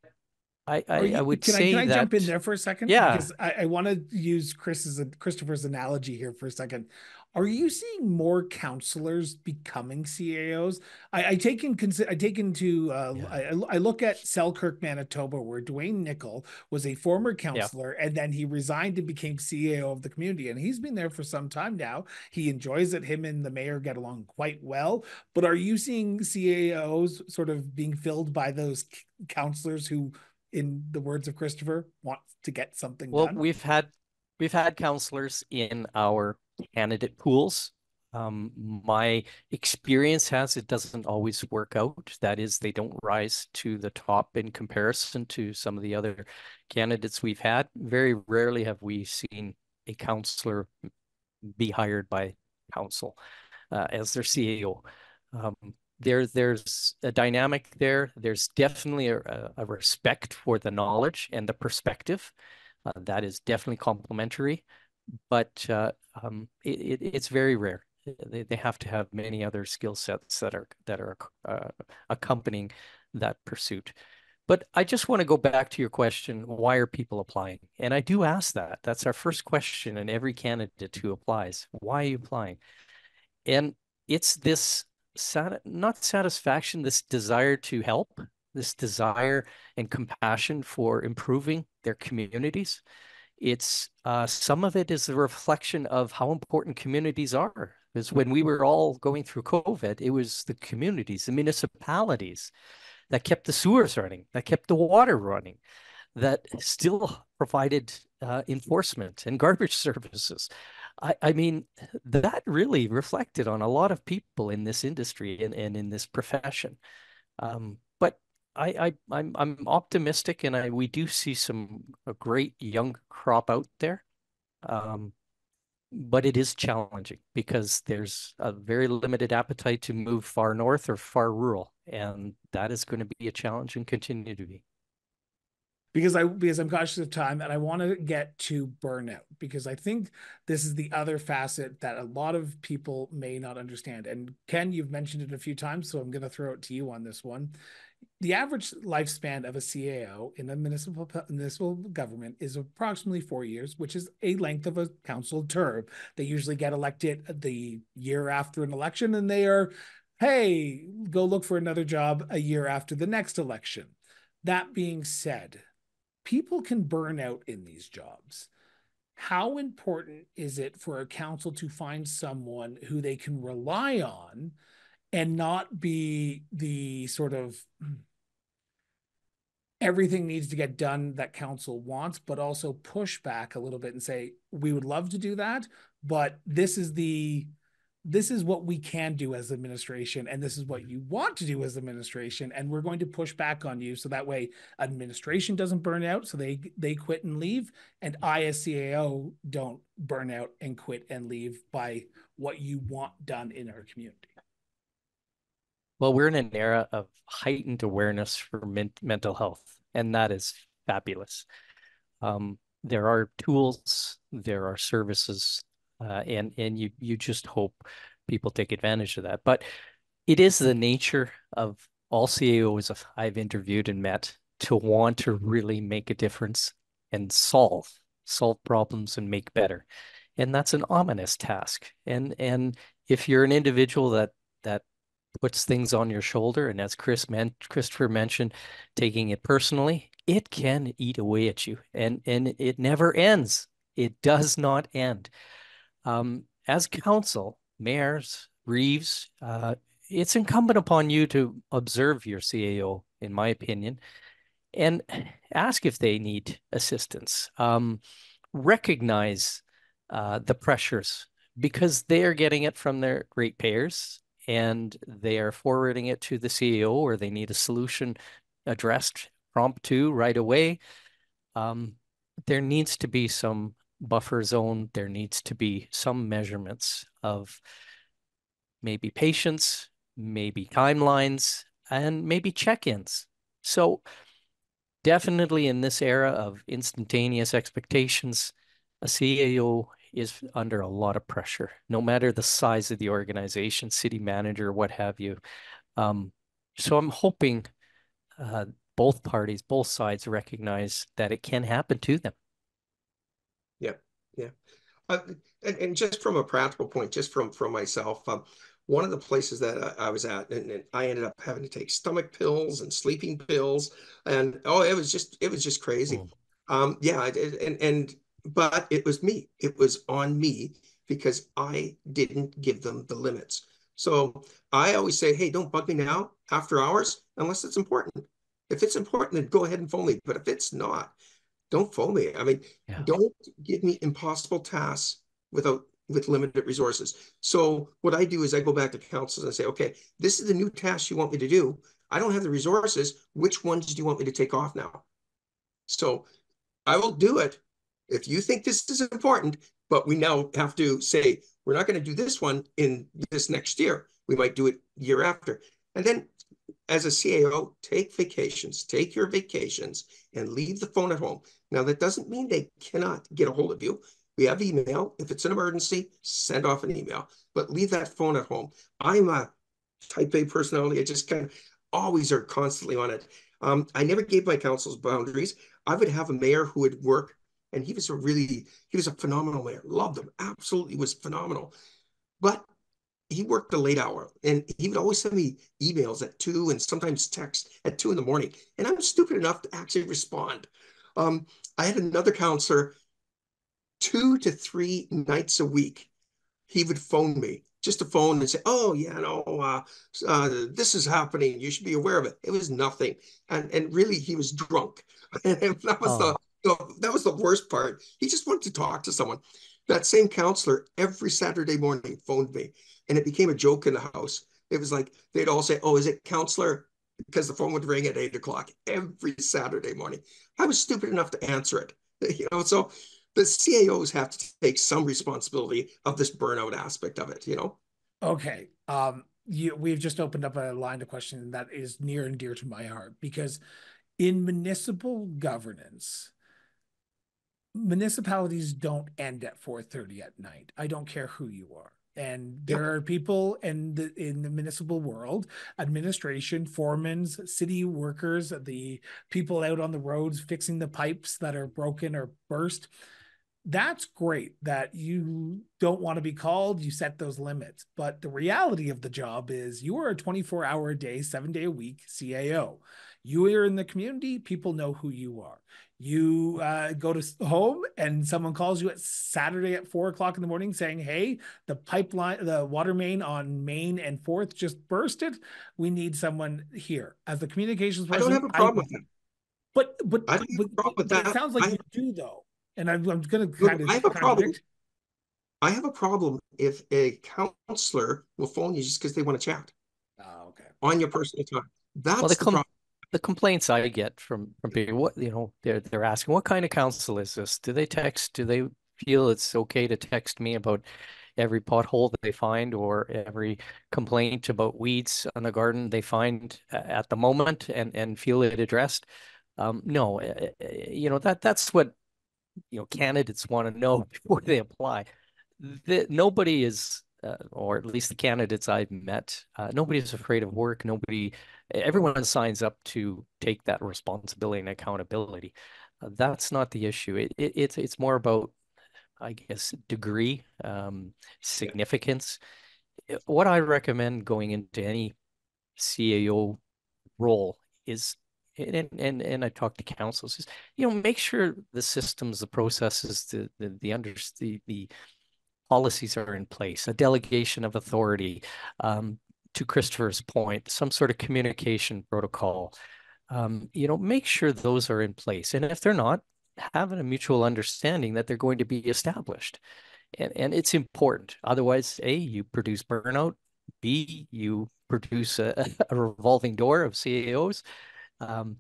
I, I, you, I would can say I, can that, I jump in there for a second? Yeah, because I, I want to use Chris's Christopher's analogy here for a second. Are you seeing more councillors becoming CAOs? I, I take in I take into uh, yeah. I, I, look at Selkirk, Manitoba, where Duane Nicol was a former councillor, yeah. and then he resigned and became CAO of the community, and he's been there for some time now. He enjoys it. Him and the mayor get along quite well. But are you seeing CAOs sort of being filled by those councillors who, in the words of Christopher, want to get something well, done? Well, we've had we've had councillors in our candidate pools. Um, my experience has it doesn't always work out. That is, they don't rise to the top in comparison to some of the other candidates we've had. Very rarely have we seen a councillor be hired by council uh, as their CEO. Um, there, there's a dynamic there. There's definitely a, a respect for the knowledge and the perspective. Uh, that is definitely complementary but uh, um, it, it, it's very rare. They, they have to have many other skill sets that are that are uh, accompanying that pursuit. But I just want to go back to your question: Why are people applying? And I do ask that. That's our first question in every candidate who applies. Why are you applying? And it's this sat- not satisfaction, this desire to help, this desire and compassion for improving their communities it's uh, some of it is a reflection of how important communities are. Because when we were all going through COVID, it was the communities, the municipalities that kept the sewers running, that kept the water running, that still provided uh, enforcement and garbage [LAUGHS] services. I, I, mean, that really reflected on a lot of people in this industry and, and in this profession. Um, but I, I I'm I'm optimistic, and I we do see some a great young crop out there. Um, but it is challenging because there's a very limited appetite to move far north or far rural, and that is going to be a challenge and continue to be because I because I'm cautious of time and I want to get to burnout because I think this is the other facet that a lot of people may not understand. And Ken, you've mentioned it a few times, so I'm going to throw it to you on this one. The average lifespan of a CAO in a municipal municipal government is approximately four years, which is a length of a council term. They usually get elected the year after an election, and they are, hey, go look for another job a year after the next election. That being said, people can burn out in these jobs. How important is it for a council to find someone who they can rely on and not be the sort of [CLEARS THROAT] everything needs to get done that council wants, but also push back a little bit and say, we would love to do that, but this is the this is what we can do as administration and this is what you want to do as administration and we're going to push back on you so that way administration doesn't burn out so they they quit and leave and i as cao don't burn out and quit and leave by what you want done in our community. Well we're in an era of heightened awareness for men- mental health and that is fabulous. Um, there are tools there are services uh, and and you you just hope people take advantage of that. But it is the nature of all CAOs I've interviewed and met to want to really make a difference and solve solve problems and make better, and that's an ominous task. And and if you're an individual that that puts things on your shoulder, and as Chris Christopher mentioned, taking it personally, it can eat away at you, and and it never ends. It does not end. Um, as council, mayors, reeves, uh, it's incumbent upon you to observe your CAO, in my opinion, and ask if they need assistance. Um, recognize uh, the pressures because they are getting it from their ratepayers and they are forwarding it to the CAO or they need a solution addressed prompt to right away. Um, there needs to be some buffer zone, there needs to be some measurements of maybe patience, maybe timelines, and maybe check-ins. So definitely in this era of instantaneous expectations, a CAO is under a lot of pressure, no matter the size of the organization, city manager, what have you. Um, so I'm hoping uh, both parties, both sides recognize that it can happen to them. Yeah. Uh, and, and, just from a practical point, just from from myself, um, one of the places that I, I was at, and, and, I ended up having to take stomach pills and sleeping pills, and oh, it was just it was just crazy. Mm. Um, yeah, and and but it was me. It was on me because I didn't give them the limits. So I always say, hey, don't bug me now after hours unless it's important. If it's important, then go ahead and phone me. But if it's not, don't phone me. I mean, yeah. don't give me impossible tasks without with limited resources. So what I do is I go back to councils and say, okay, this is the new task you want me to do. I don't have the resources. Which ones do you want me to take off now? So I will do it if you think this is important, but we now have to say, we're not going to do this one in this next year. We might do it year after. And then as a CAO, take vacations, take your vacations and leave the phone at home. Now, that doesn't mean they cannot get a hold of you. We have email. If it's an emergency, send off an email, but leave that phone at home. I'm a type A personality. I just kind of always are constantly on it. Um, I never gave my councils boundaries. I would have a mayor who would work, and he was a really, he was a phenomenal mayor. Loved him. Absolutely was phenomenal. But he worked the late hour and he would always send me emails at two and sometimes text at two in the morning. And I'm stupid enough to actually respond. Um, I had another councillor two to three nights a week. He would phone me just to phone and say, "Oh, yeah, no, uh, uh, this is happening. You should be aware of it." It was nothing, and and really, he was drunk, [LAUGHS] and that was oh. the, the that was the worst part. He just wanted to talk to someone. That same councillor every Saturday morning phoned me, and it became a joke in the house. It was like they'd all say, "Oh, is it councillor?" Because the phone would ring at eight o'clock every Saturday morning. I was stupid enough to answer it, [LAUGHS] you know. So the CAOs have to take some responsibility of this burnout aspect of it, you know? Okay. Um, you, we've just opened up a line of questioning that is near and dear to my heart because in municipal governance, municipalities don't end at 4.30 at night. I don't care who you are. And there yep. are people in the in the municipal world, administration, foremen, city workers, the people out on the roads fixing the pipes that are broken or burst. That's great that you don't want to be called you set those limits. But the reality of the job is you are a 24 hour a day seven day a week cao you are in the community people know who you are you uh, go to home and someone calls you at saturday at four o'clock in the morning saying hey the pipeline the water main on main and fourth just bursted we need someone here as the communications person i don't have a problem I, with that but but, I don't have a problem with that. it sounds like I, you do though and I'm, I'm going to kind of. I have a problem. I have a problem if a councillor will phone you just because they want to chat. Oh, okay. On your personal time. That's well, the, com- the problem. The complaints I get from from people, what you know, they're they're asking, what kind of council is this? Do they text? Do they feel it's okay to text me about every pothole that they find or every complaint about weeds on the garden they find at the moment and and feel it addressed? Um, no, eh, eh, you know that that's what you know candidates want to know [LAUGHS] before they apply. that nobody is, uh, or at least the candidates I've met, uh, nobody is afraid of work. Nobody, everyone signs up to take that responsibility and accountability. Uh, that's not the issue. It, it, it's it's more about, I guess, degree, um, significance. What I recommend going into any CAO role is and and and I talk to councils is you know make sure the systems, the processes, the the the under the, the policies are in place, a delegation of authority. Um, to Christopher's point, some sort of communication protocol. Um, you know, make sure those are in place, and if they're not, having a mutual understanding that they're going to be established, and and it's important. Otherwise, a you produce burnout. B you produce a, [LAUGHS] a revolving door of CAOs um,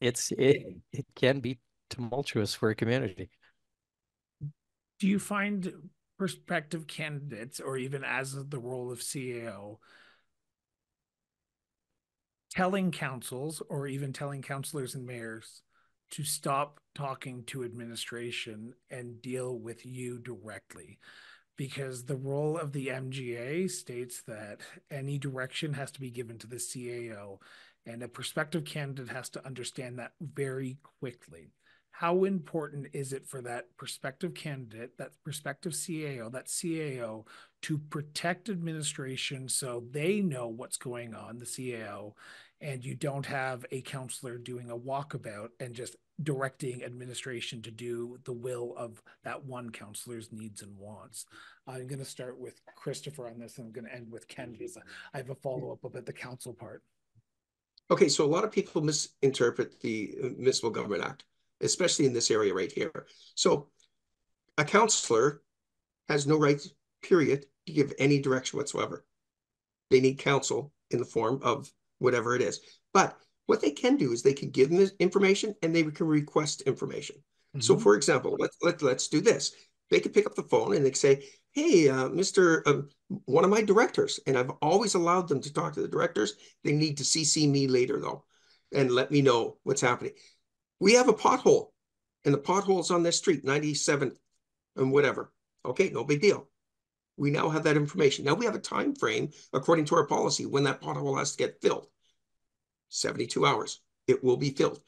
it's it, it can be tumultuous for a community. Do you find prospective candidates, or even as the role of CAO, telling councils or even telling councilors and mayors to stop talking to administration and deal with you directly? because the role of the MGA states that any direction has to be given to the CAO and a prospective candidate has to understand that very quickly. How important is it for that prospective candidate, that prospective CAO, that CAO to protect administration so they know what's going on, the CAO, and you don't have a councillor doing a walkabout and just directing administration to do the will of that one councillor's needs and wants. I'm going to start with Christopher on this and I'm going to end with Ken because I have a follow up about the council part. Okay, so a lot of people misinterpret the Municipal Government Act, especially in this area right here. So a councillor has no right, period, to give any direction whatsoever. They need council in the form of whatever it is. But what they can do is they can give them information and they can request information. Mm -hmm. So for example, let, let, let's do this. They could pick up the phone and they say, hey, uh, Mr. Uh, one of my directors, and I've always allowed them to talk to the directors. They need to CC me later though, and let me know what's happening. We have a pothole, and the pothole's on this street, 97th and whatever. Okay, no big deal. We now have that information. Now we have a time frame according to our policy when that pothole has to get filled. 72 hours. It will be filled.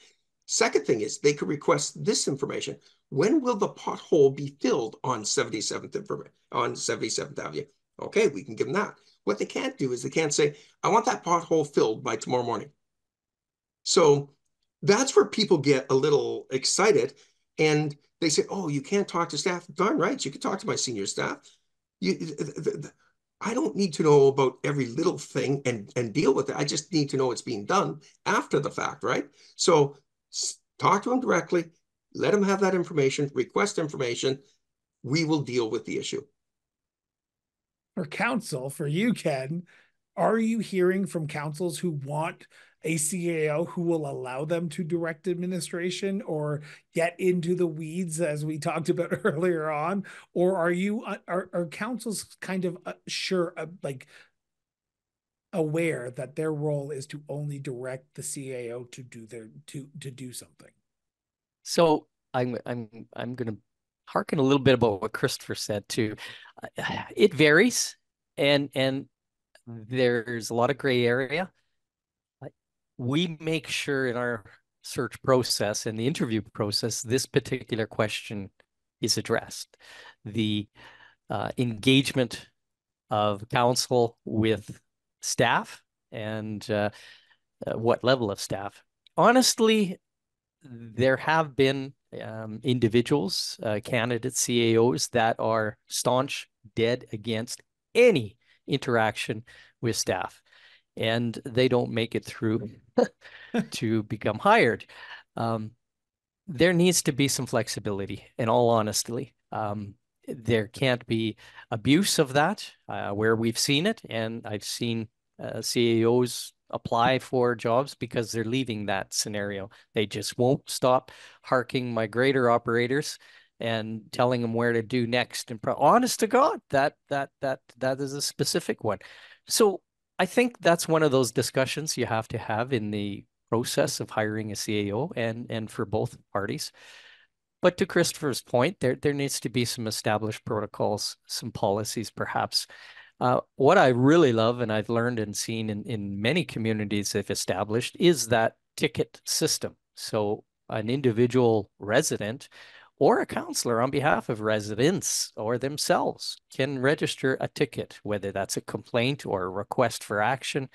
Second thing is they could request this information. When will the pothole be filled on 77th on 77th Avenue? Okay, we can give them that. What they can't do is they can't say, I want that pothole filled by tomorrow morning. So that's where people get a little excited and they say, oh, you can't talk to staff. Darn right, you can talk to my senior staff. You, I don't need to know about every little thing and, and deal with it. I just need to know it's being done after the fact, right? So talk to them directly, let them have that information, request information. We will deal with the issue. For counsel, for you, Ken, are you hearing from councils who want a CAO who will allow them to direct administration or get into the weeds as we talked about [LAUGHS] earlier on? Or are you uh, are, are councils kind of uh, sure uh, like aware that their role is to only direct the CAO to do their to to do something? So i'm i'm i'm going to harken a little bit about what christopher said too. [SIGHS] It varies and and there's a lot of gray area we make sure in our search process and the interview process, this particular question is addressed. The uh, engagement of council with staff and uh, uh, what level of staff. Honestly, there have been um, individuals, uh, candidate CAOs that are staunch, dead against any interaction with staff and they don't make it through [LAUGHS] to become hired. Um, there needs to be some flexibility, in all honesty. Um, there can't be abuse of that uh, where we've seen it. And I've seen uh, CAOs apply for jobs because they're leaving that scenario. They just won't stop harking my grader operators and telling them where to do next. And pro- honest to God, that that that that is a specific one. So I think that's one of those discussions you have to have in the process of hiring a CAO and and for both parties. But to Christopher's point, there there needs to be some established protocols, some policies, perhaps. Uh, what I really love, and I've learned and seen in, in many communities they've established, is that ticket system. So an individual resident or a councillor on behalf of residents or themselves can register a ticket, whether that's a complaint or a request for action.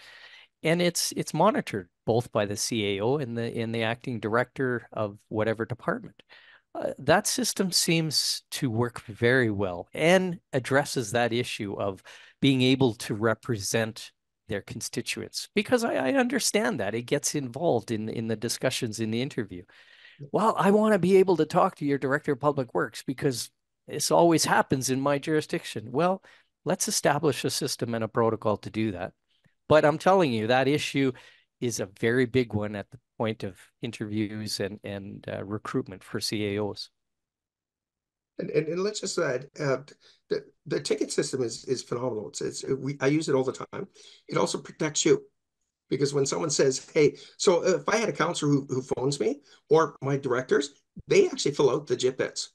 And it's it's monitored both by the CAO and the in the acting director of whatever department. Uh, that system seems to work very well and addresses that issue of being able to represent their constituents because I, I understand that it gets involved in in the discussions in the interview well, I want to be able to talk to your director of public works because this always happens in my jurisdiction. Well, let's establish a system and a protocol to do that. But I'm telling you, that issue is a very big one at the point of interviews and, and uh, recruitment for CAOs. And, and, and, let's just add, uh, the, the ticket system is, is phenomenal. It's, it's, we, I use it all the time. It also protects you because when someone says, hey, so if I had a councillor who, who phones me or my directors, they actually fill out the JIT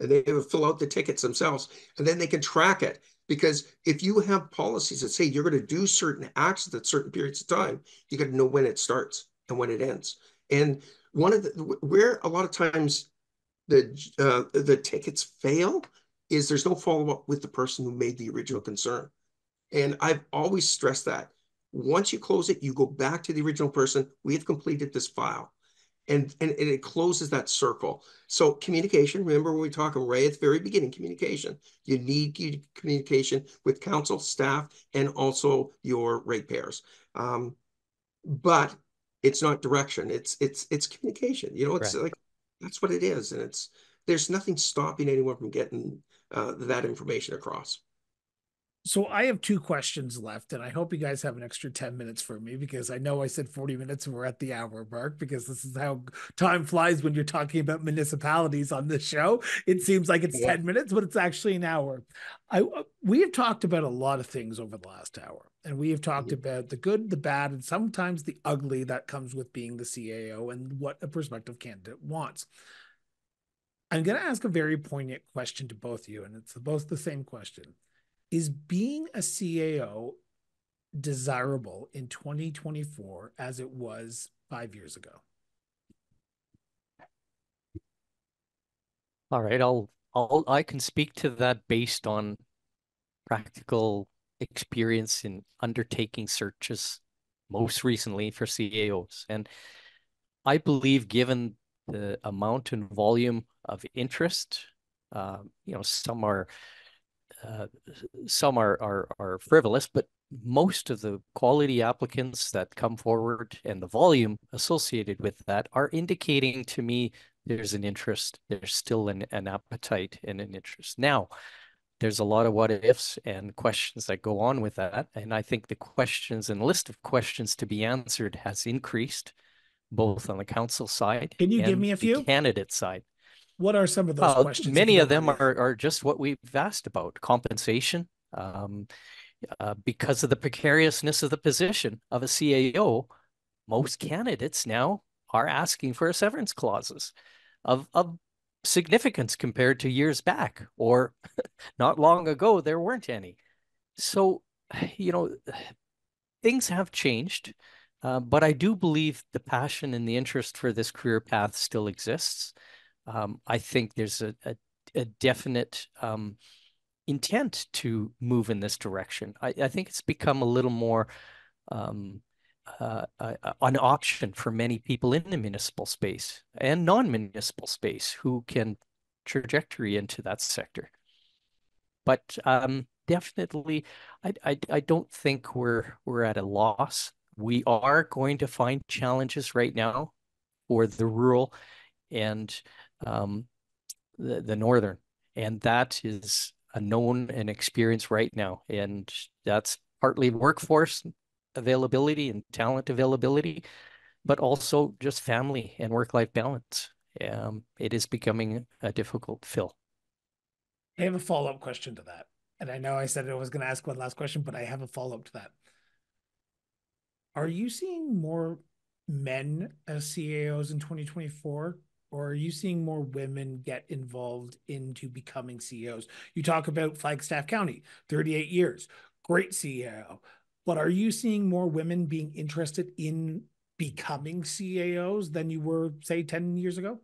and they fill out the tickets themselves and then they can track it. Because if you have policies that say you're going to do certain actions at certain periods of time, you got to know when it starts and when it ends. And one of the where a lot of times the uh, the tickets fail is there's no follow up with the person who made the original concern. And I've always stressed that once you close it, you go back to the original person. We have completed this file. And, and, and it closes that circle. So communication, remember when we talk right at the very beginning, communication. You need communication with council, staff, and also your ratepayers. Um, but it's not direction. It's it's it's communication. You know, it's right. like that's what it is, and it's there's nothing stopping anyone from getting uh, that information across so I have two questions left, and I hope you guys have an extra 10 minutes for me because I know I said 40 minutes and we're at the hour mark because this is how time flies when you're talking about municipalities on this show. It seems like it's yeah. 10 minutes, but it's actually an hour. I uh, we have talked about a lot of things over the last hour, and we have talked mm-hmm. about the good, the bad, and sometimes the ugly that comes with being the CAO and what a prospective candidate wants. I'm going to ask a very poignant question to both of you, and it's both the same question is being a CAO desirable in 2024 as it was five years ago? All right, I'll I'll I can speak to that based on practical experience in undertaking searches most recently for CAOs. And I believe given the amount and volume of interest, uh, you know, some are uh, some are, are are frivolous, but most of the quality applicants that come forward and the volume associated with that are indicating to me there's an interest. There's still an, an appetite and an interest. Now, there's a lot of what ifs and questions that go on with that. And I think the questions and list of questions to be answered has increased both on the council side. Can you give me a few? candidate side. What are some of those questions? Many of them are, are just what we've asked about compensation. Um, uh, because of the precariousness of the position of a CAO, most candidates now are asking for severance clauses of, of significance compared to years back, or [LAUGHS] not long ago, there weren't any. So, you know, things have changed, uh, but I do believe the passion and the interest for this career path still exists. Um, I think there's a, a, a definite um, intent to move in this direction. I, I think it's become a little more um, uh, uh, an option for many people in the municipal space and non-municipal space who can trajectory into that sector. But um, definitely, I, I I don't think we're we're at a loss. We are going to find challenges right now for the rural and um, the the northern, and that is a known and experience right now, and that's partly workforce availability and talent availability, but also just family and work-life balance. Um, it is becoming a difficult fill. I have a follow-up question to that. And I know I said I was going to ask one last question, but I have a follow-up to that. Are you seeing more men as CAOs in 2024 or are you seeing more women get involved into becoming CEOs? You talk about Flagstaff County, 38 years, great CEO. But are you seeing more women being interested in becoming CAOs than you were, say, 10 years ago?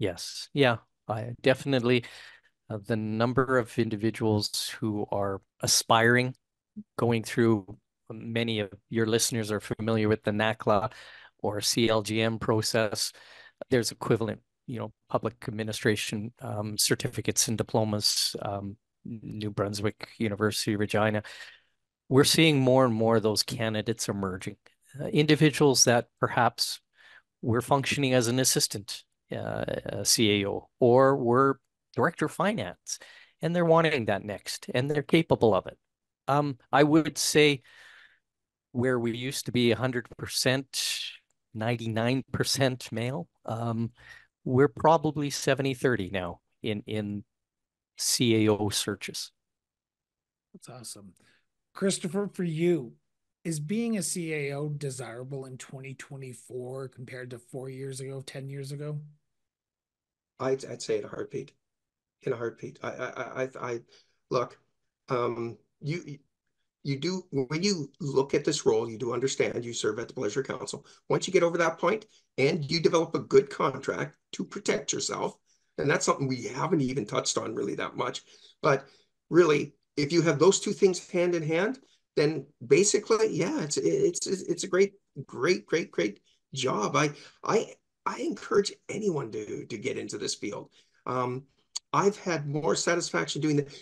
Yes. Yeah, I definitely. Uh, the number of individuals who are aspiring, going through many of your listeners are familiar with the NACLA or CLGM process there's equivalent, you know, public administration um, certificates and diplomas, um, New Brunswick University, Regina. We're seeing more and more of those candidates emerging, uh, individuals that perhaps were functioning as an assistant uh, CAO or were director of finance, and they're wanting that next, and they're capable of it. Um, I would say where we used to be 100% 99% male. Um, we're probably 70 30 now in, in CAO searches. That's awesome. Christopher, for you, is being a CAO desirable in 2024 compared to four years ago, 10 years ago? I'd, I'd say in a heartbeat. In a heartbeat. I, I, I, I look, um, you, you do when you look at this role, you do understand you serve at the pleasure council. Once you get over that point and you develop a good contract to protect yourself, and that's something we haven't even touched on really that much. But really, if you have those two things hand in hand, then basically, yeah, it's it's it's a great, great, great, great job. I I I encourage anyone to to get into this field. Um, I've had more satisfaction doing that.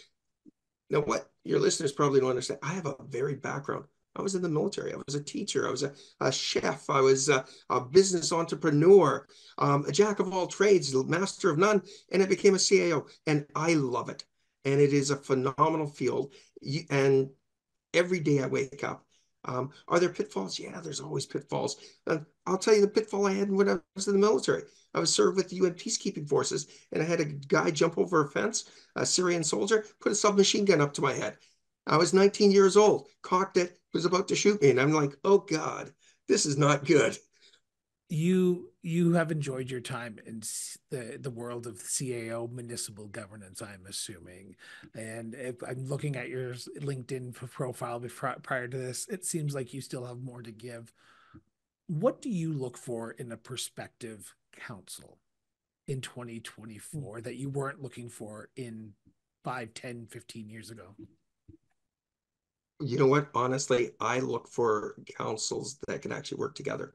Now, what your listeners probably don't understand, I have a varied background. I was in the military. I was a teacher. I was a, a chef. I was a, a business entrepreneur, um, a jack of all trades, master of none, and I became a CAO. And I love it. And it is a phenomenal field. And every day I wake up um, are there pitfalls? Yeah, there's always pitfalls. Uh, I'll tell you the pitfall I had when I was in the military. I was served with the UN peacekeeping forces, and I had a guy jump over a fence, a Syrian soldier, put a submachine gun up to my head. I was 19 years old, cocked it, was about to shoot me, and I'm like, oh God, this is not good you you have enjoyed your time in the the world of CAO municipal governance, I'm assuming. And if I'm looking at your LinkedIn profile before, prior to this, it seems like you still have more to give. What do you look for in a prospective council in 2024 that you weren't looking for in 5, 10, 15 years ago? You know what? Honestly, I look for councils that can actually work together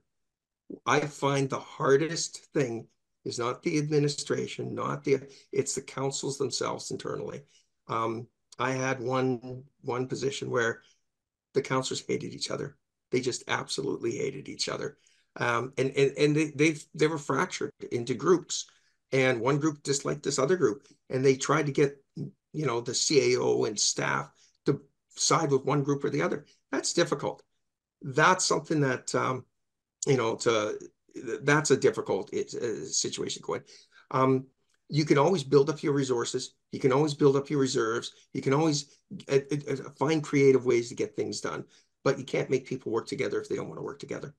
I find the hardest thing is not the administration, not the, it's the councils themselves internally. Um, I had one one position where the councillors hated each other. They just absolutely hated each other. Um, and and, and they, they they were fractured into groups. And one group disliked this other group. And they tried to get, you know, the CAO and staff to side with one group or the other. That's difficult. That's something that, um, you know, to that's a difficult uh, situation going. Um, you can always build up your resources. You can always build up your reserves. You can always uh, uh, find creative ways to get things done, but you can't make people work together if they don't want to work together.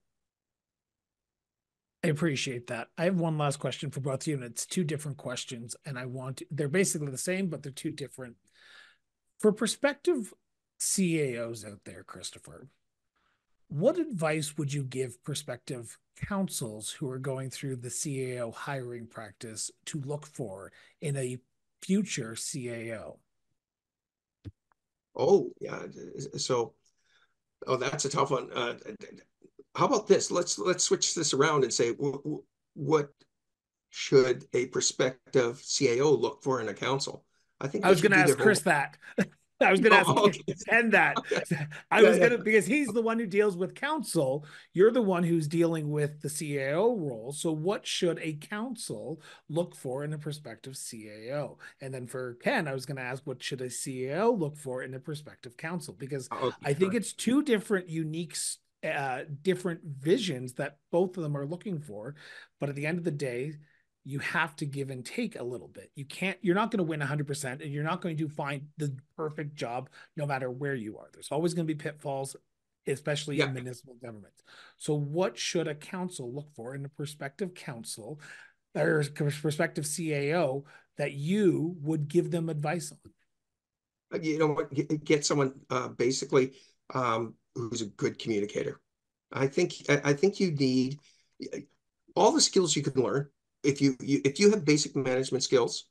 I appreciate that. I have one last question for both of you, and it's two different questions, and I want to, they're basically the same, but they're two different. For prospective CAOs out there, Christopher, what advice would you give prospective councils who are going through the CAO hiring practice to look for in a future CAO? Oh, yeah. So, oh, that's a tough one. Uh, how about this? Let's let's switch this around and say what should a prospective CAO look for in a council? I think I was going to [LAUGHS] oh, ask Chris that. [LAUGHS] [LAUGHS] I was going to ask oh, okay. and that. I yeah, was going to because he's the one who deals with council. You're the one who's dealing with the CAO role. So, what should a council look for in a prospective CAO? And then for Ken, I was going to ask what should a CAO look for in a prospective council Because oh, okay, I think it's two different unique uh, different visions that both of them are looking for. But at the end of the day, you have to give and take a little bit. You can't, you're not going to win 100%, and you're not going to find the perfect job no matter where you are. There's always going to be pitfalls, especially yeah. in municipal governments. So, what should a council look for in a prospective council or prospective CAO that you would give them advice on? Uh, you know what? Get someone uh, basically um, who's a good communicator. I think I think you need all the skills you can learn if you, you if you have basic management skills,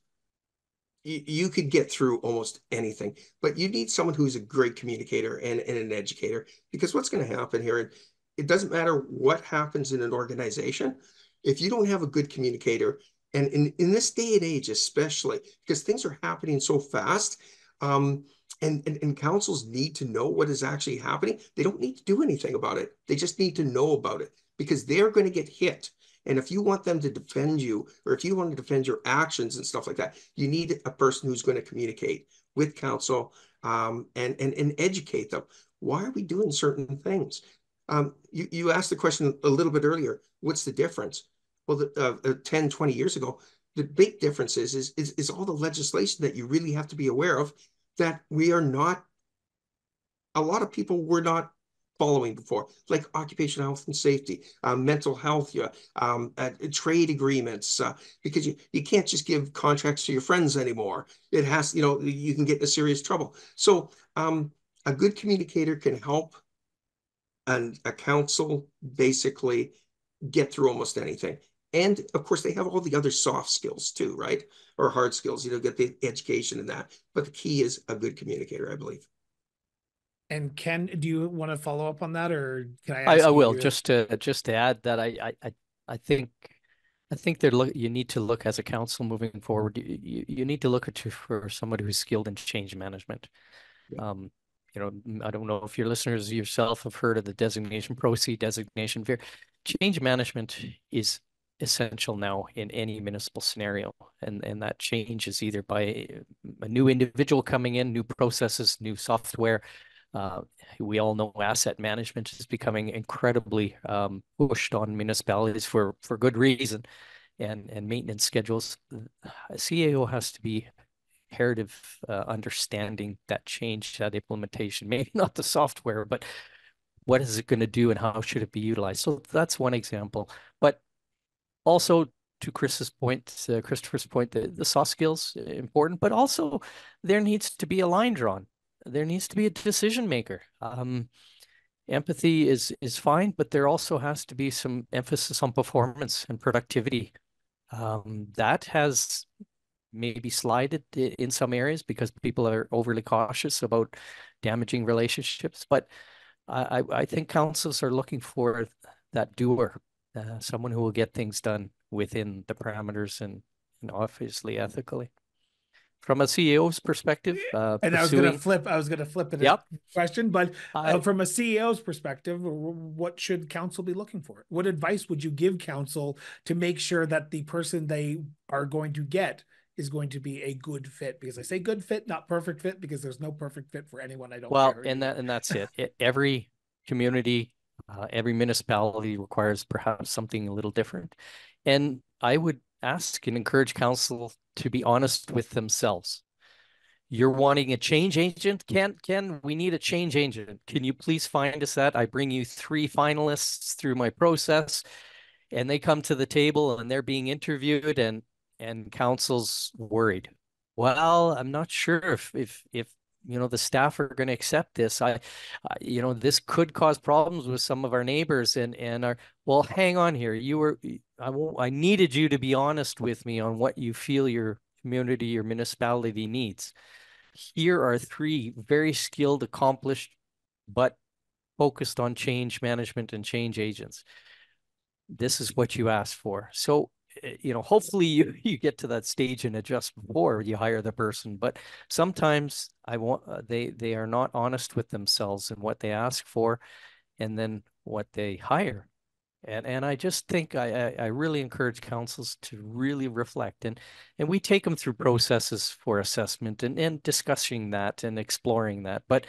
you, you could get through almost anything. But you need someone who's a great communicator and, and an educator because what's going to happen here, And it doesn't matter what happens in an organization. If you don't have a good communicator, and in, in this day and age, especially because things are happening so fast, um, and, and, and councils need to know what is actually happening. They don't need to do anything about it. They just need to know about it because they're going to get hit and if you want them to defend you, or if you want to defend your actions and stuff like that, you need a person who's going to communicate with council um, and, and, and educate them. Why are we doing certain things? Um, you, you asked the question a little bit earlier, what's the difference? Well, the, uh, uh, 10, 20 years ago, the big difference is, is, is, is all the legislation that you really have to be aware of that we are not, a lot of people were not following before, like occupational health and safety, uh, mental health, um, uh, trade agreements, uh, because you, you can't just give contracts to your friends anymore. It has, you know, you can get into serious trouble. So um, a good communicator can help and a council basically get through almost anything. And of course, they have all the other soft skills too, right? Or hard skills, you know, get the education and that. But the key is a good communicator, I believe. And Ken, do you want to follow up on that, or can I? I, I will just to just to add that I I I think I think they're look you need to look as a council moving forward. You you need to look at you for somebody who's skilled in change management. Yeah. Um, you know, I don't know if your listeners yourself have heard of the designation Prosci designation fear. Change management is essential now in any municipal scenario, and and that change is either by a new individual coming in, new processes, new software, uh, we all know asset management is becoming incredibly um, pushed on municipalities for for good reason, and and maintenance schedules. A CAO has to be imperative uh, understanding that change, that implementation. Maybe not the software, but what is it going to do and how should it be utilized? So that's one example. But also to Chris's point, uh, Christopher's point, the, the soft skills uh, important, but also there needs to be a line drawn there needs to be a decision maker. Um, empathy is is fine, but there also has to be some emphasis on performance and productivity. Um, that has maybe slided in some areas because people are overly cautious about damaging relationships. But I, I think councils are looking for that doer, uh, someone who will get things done within the parameters and, and obviously ethically. from a CEO's perspective. Uh, and pursuing... I was going to flip. I was going to flip it. Yep. Question, but uh, from a CEO's perspective, what should council be looking for? What advice would you give council to make sure that the person they are going to get is going to be a good fit? Because I say good fit, not perfect fit, because there's no perfect fit for anyone. I don't. Well, and that and that's it. it every community, uh, every municipality requires perhaps something a little different, and I would ask and encourage council to be honest with themselves. You're wanting a change agent? Ken, Ken, we need a change agent. Can you please find us that? I bring you three finalists through my process and they come to the table and they're being interviewed and and council's worried. Well, I'm not sure if if if you know the staff are going to accept this. I, I you know this could cause problems with some of our neighbors and and our well hang on here. You were i i needed you to be honest with me on what you feel your community your municipality needs. Here are three very skilled accomplished but focused on change management and change agents. This is what you asked for. So you know hopefully you [LAUGHS] you get to that stage and adjust before you hire the person but sometimes i want uh, they they are not honest with themselves and what they ask for and then what they hire. And and i just think i i really encourage councils to really reflect and and we take them through processes for assessment and and discussing that and exploring that but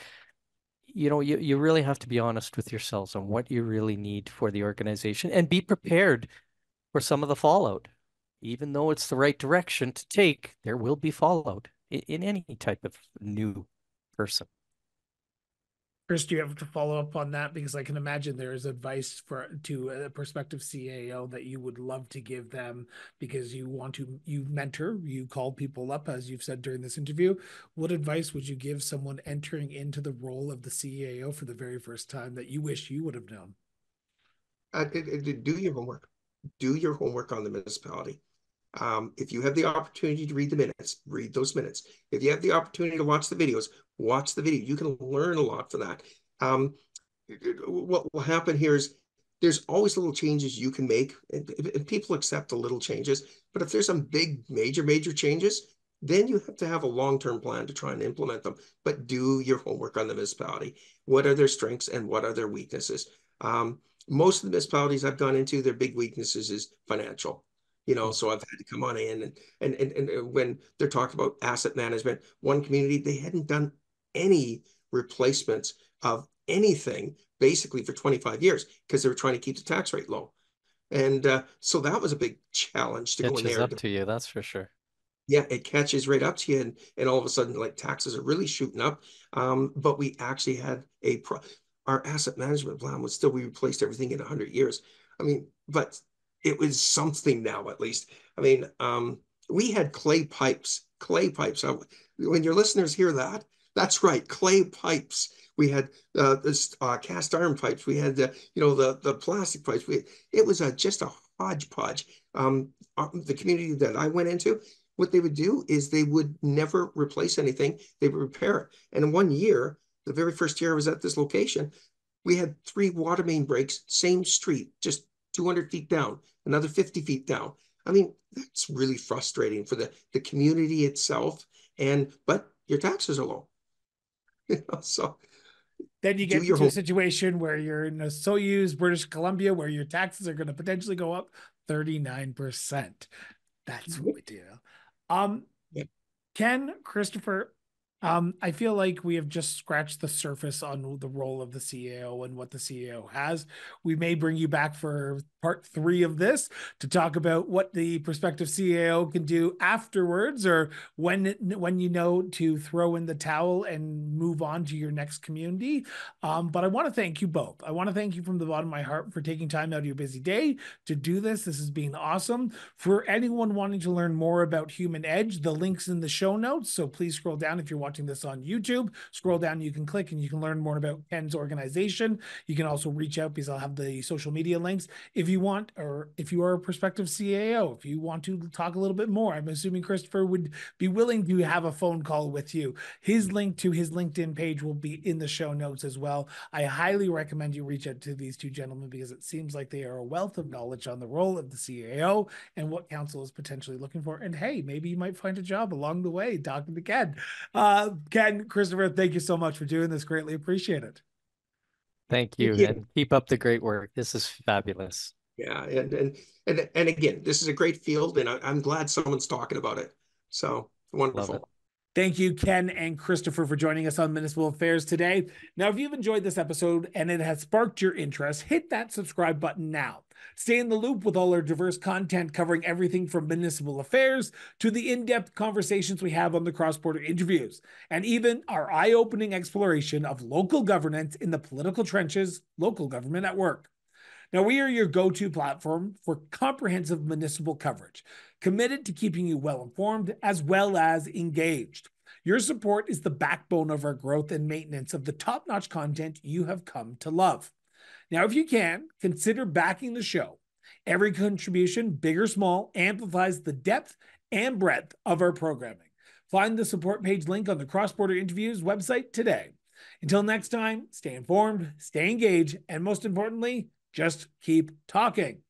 you know you, you really have to be honest with yourselves on what you really need for the organization and be prepared for some of the fallout. Even though it's the right direction to take, there will be fallout in, in any type of new person. Chris, do you have to follow up on that? Because I can imagine there is advice for to a prospective CAO that you would love to give them because you want to you mentor, you call people up as you've said during this interview. What advice would you give someone entering into the role of the CAO for the very first time that you wish you would have known? Uh, do your homework do your homework on the municipality. Um, if you have the opportunity to read the minutes, read those minutes. If you have the opportunity to watch the videos, watch the video. You can learn a lot from that. Um, what will happen here is there's always little changes you can make, and, and people accept the little changes. But if there's some big, major, major changes, then you have to have a long-term plan to try and implement them. But do your homework on the municipality. What are their strengths and what are their weaknesses? Um, most of the municipalities I've gone into, their big weaknesses is financial. You know, so I've had to come on in and and and, and when they're talking about asset management, one community they hadn't done any replacements of anything basically for 25 years because they were trying to keep the tax rate low. And uh, so that was a big challenge to Catches go in there. up to you, that's for sure. Yeah, it catches right up to you, and, and all of a sudden, like taxes are really shooting up. Um, but we actually had a pro our asset management plan would still be replaced everything in 100 years. I mean, but it was something now at least. I mean, um, we had clay pipes, clay pipes. when your listeners hear that, that's right, clay pipes. We had uh, this uh, cast iron pipes. We had the, you know, the the plastic pipes. We, it was a, just a hodgepodge. Um, uh, the community that I went into, what they would do is they would never replace anything. They would repair it. And in one year, the very first year I was at this location, we had three water main breaks, same street, just 200 feet down, another 50 feet down. I mean, that's really frustrating for the, the community itself. And, but your taxes are low. [LAUGHS] you know, so then you get into a situation where you're in Osoyoos, British Columbia, where your taxes are going to potentially go up 39%. That's what we do. Um, Ken, Christopher, um, I feel like we have just scratched the surface on the role of the CEO and what the CEO has. We may bring you back for part three of this to talk about what the prospective CEO can do afterwards, or when when you know to throw in the towel and move on to your next community. Um, but I want to thank you both. I want to thank you from the bottom of my heart for taking time out of your busy day to do this. This has been awesome. For anyone wanting to learn more about Human Edge, the links in the show notes. So please scroll down if you're watching watching this on YouTube, scroll down, you can click and you can learn more about Ken's organization. You can also reach out because I'll have the social media links if you want, or if you are a prospective CAO, if you want to talk a little bit more. I'm assuming Christopher would be willing to have a phone call with you. His link to his LinkedIn page will be in the show notes as well. I highly recommend you reach out to these two gentlemen because it seems like they are a wealth of knowledge on the role of the CAO and what council is potentially looking for. And hey, maybe you might find a job along the way talking to Ken. Uh, Uh, Ken, Christopher, thank you so much for doing this. Greatly appreciate it. Thank you, Thank you. and keep up the great work. This is fabulous. Yeah, and and and and again, this is a great field, and I, am glad someone's talking about it. So wonderful. Thank you, Ken and Christopher, for joining us on Municipal Affairs today. Now, if you've enjoyed this episode and it has sparked your interest, hit that subscribe button now. Stay in the loop with all our diverse content covering everything from municipal affairs to the in depth conversations we have on the cross border interviews, and even our eye opening exploration of local governance in the political trenches, local government at work. Now, we are your go to platform for comprehensive municipal coverage, committed to keeping you well informed as well as engaged. Your support is the backbone of our growth and maintenance of the top notch content you have come to love. Now, if you can, consider backing the show. Every contribution, big or small, amplifies the depth and breadth of our programming. Find the support page link on the Cross Border Interviews website today. Until next time, stay informed, stay engaged, and most importantly, just keep talking.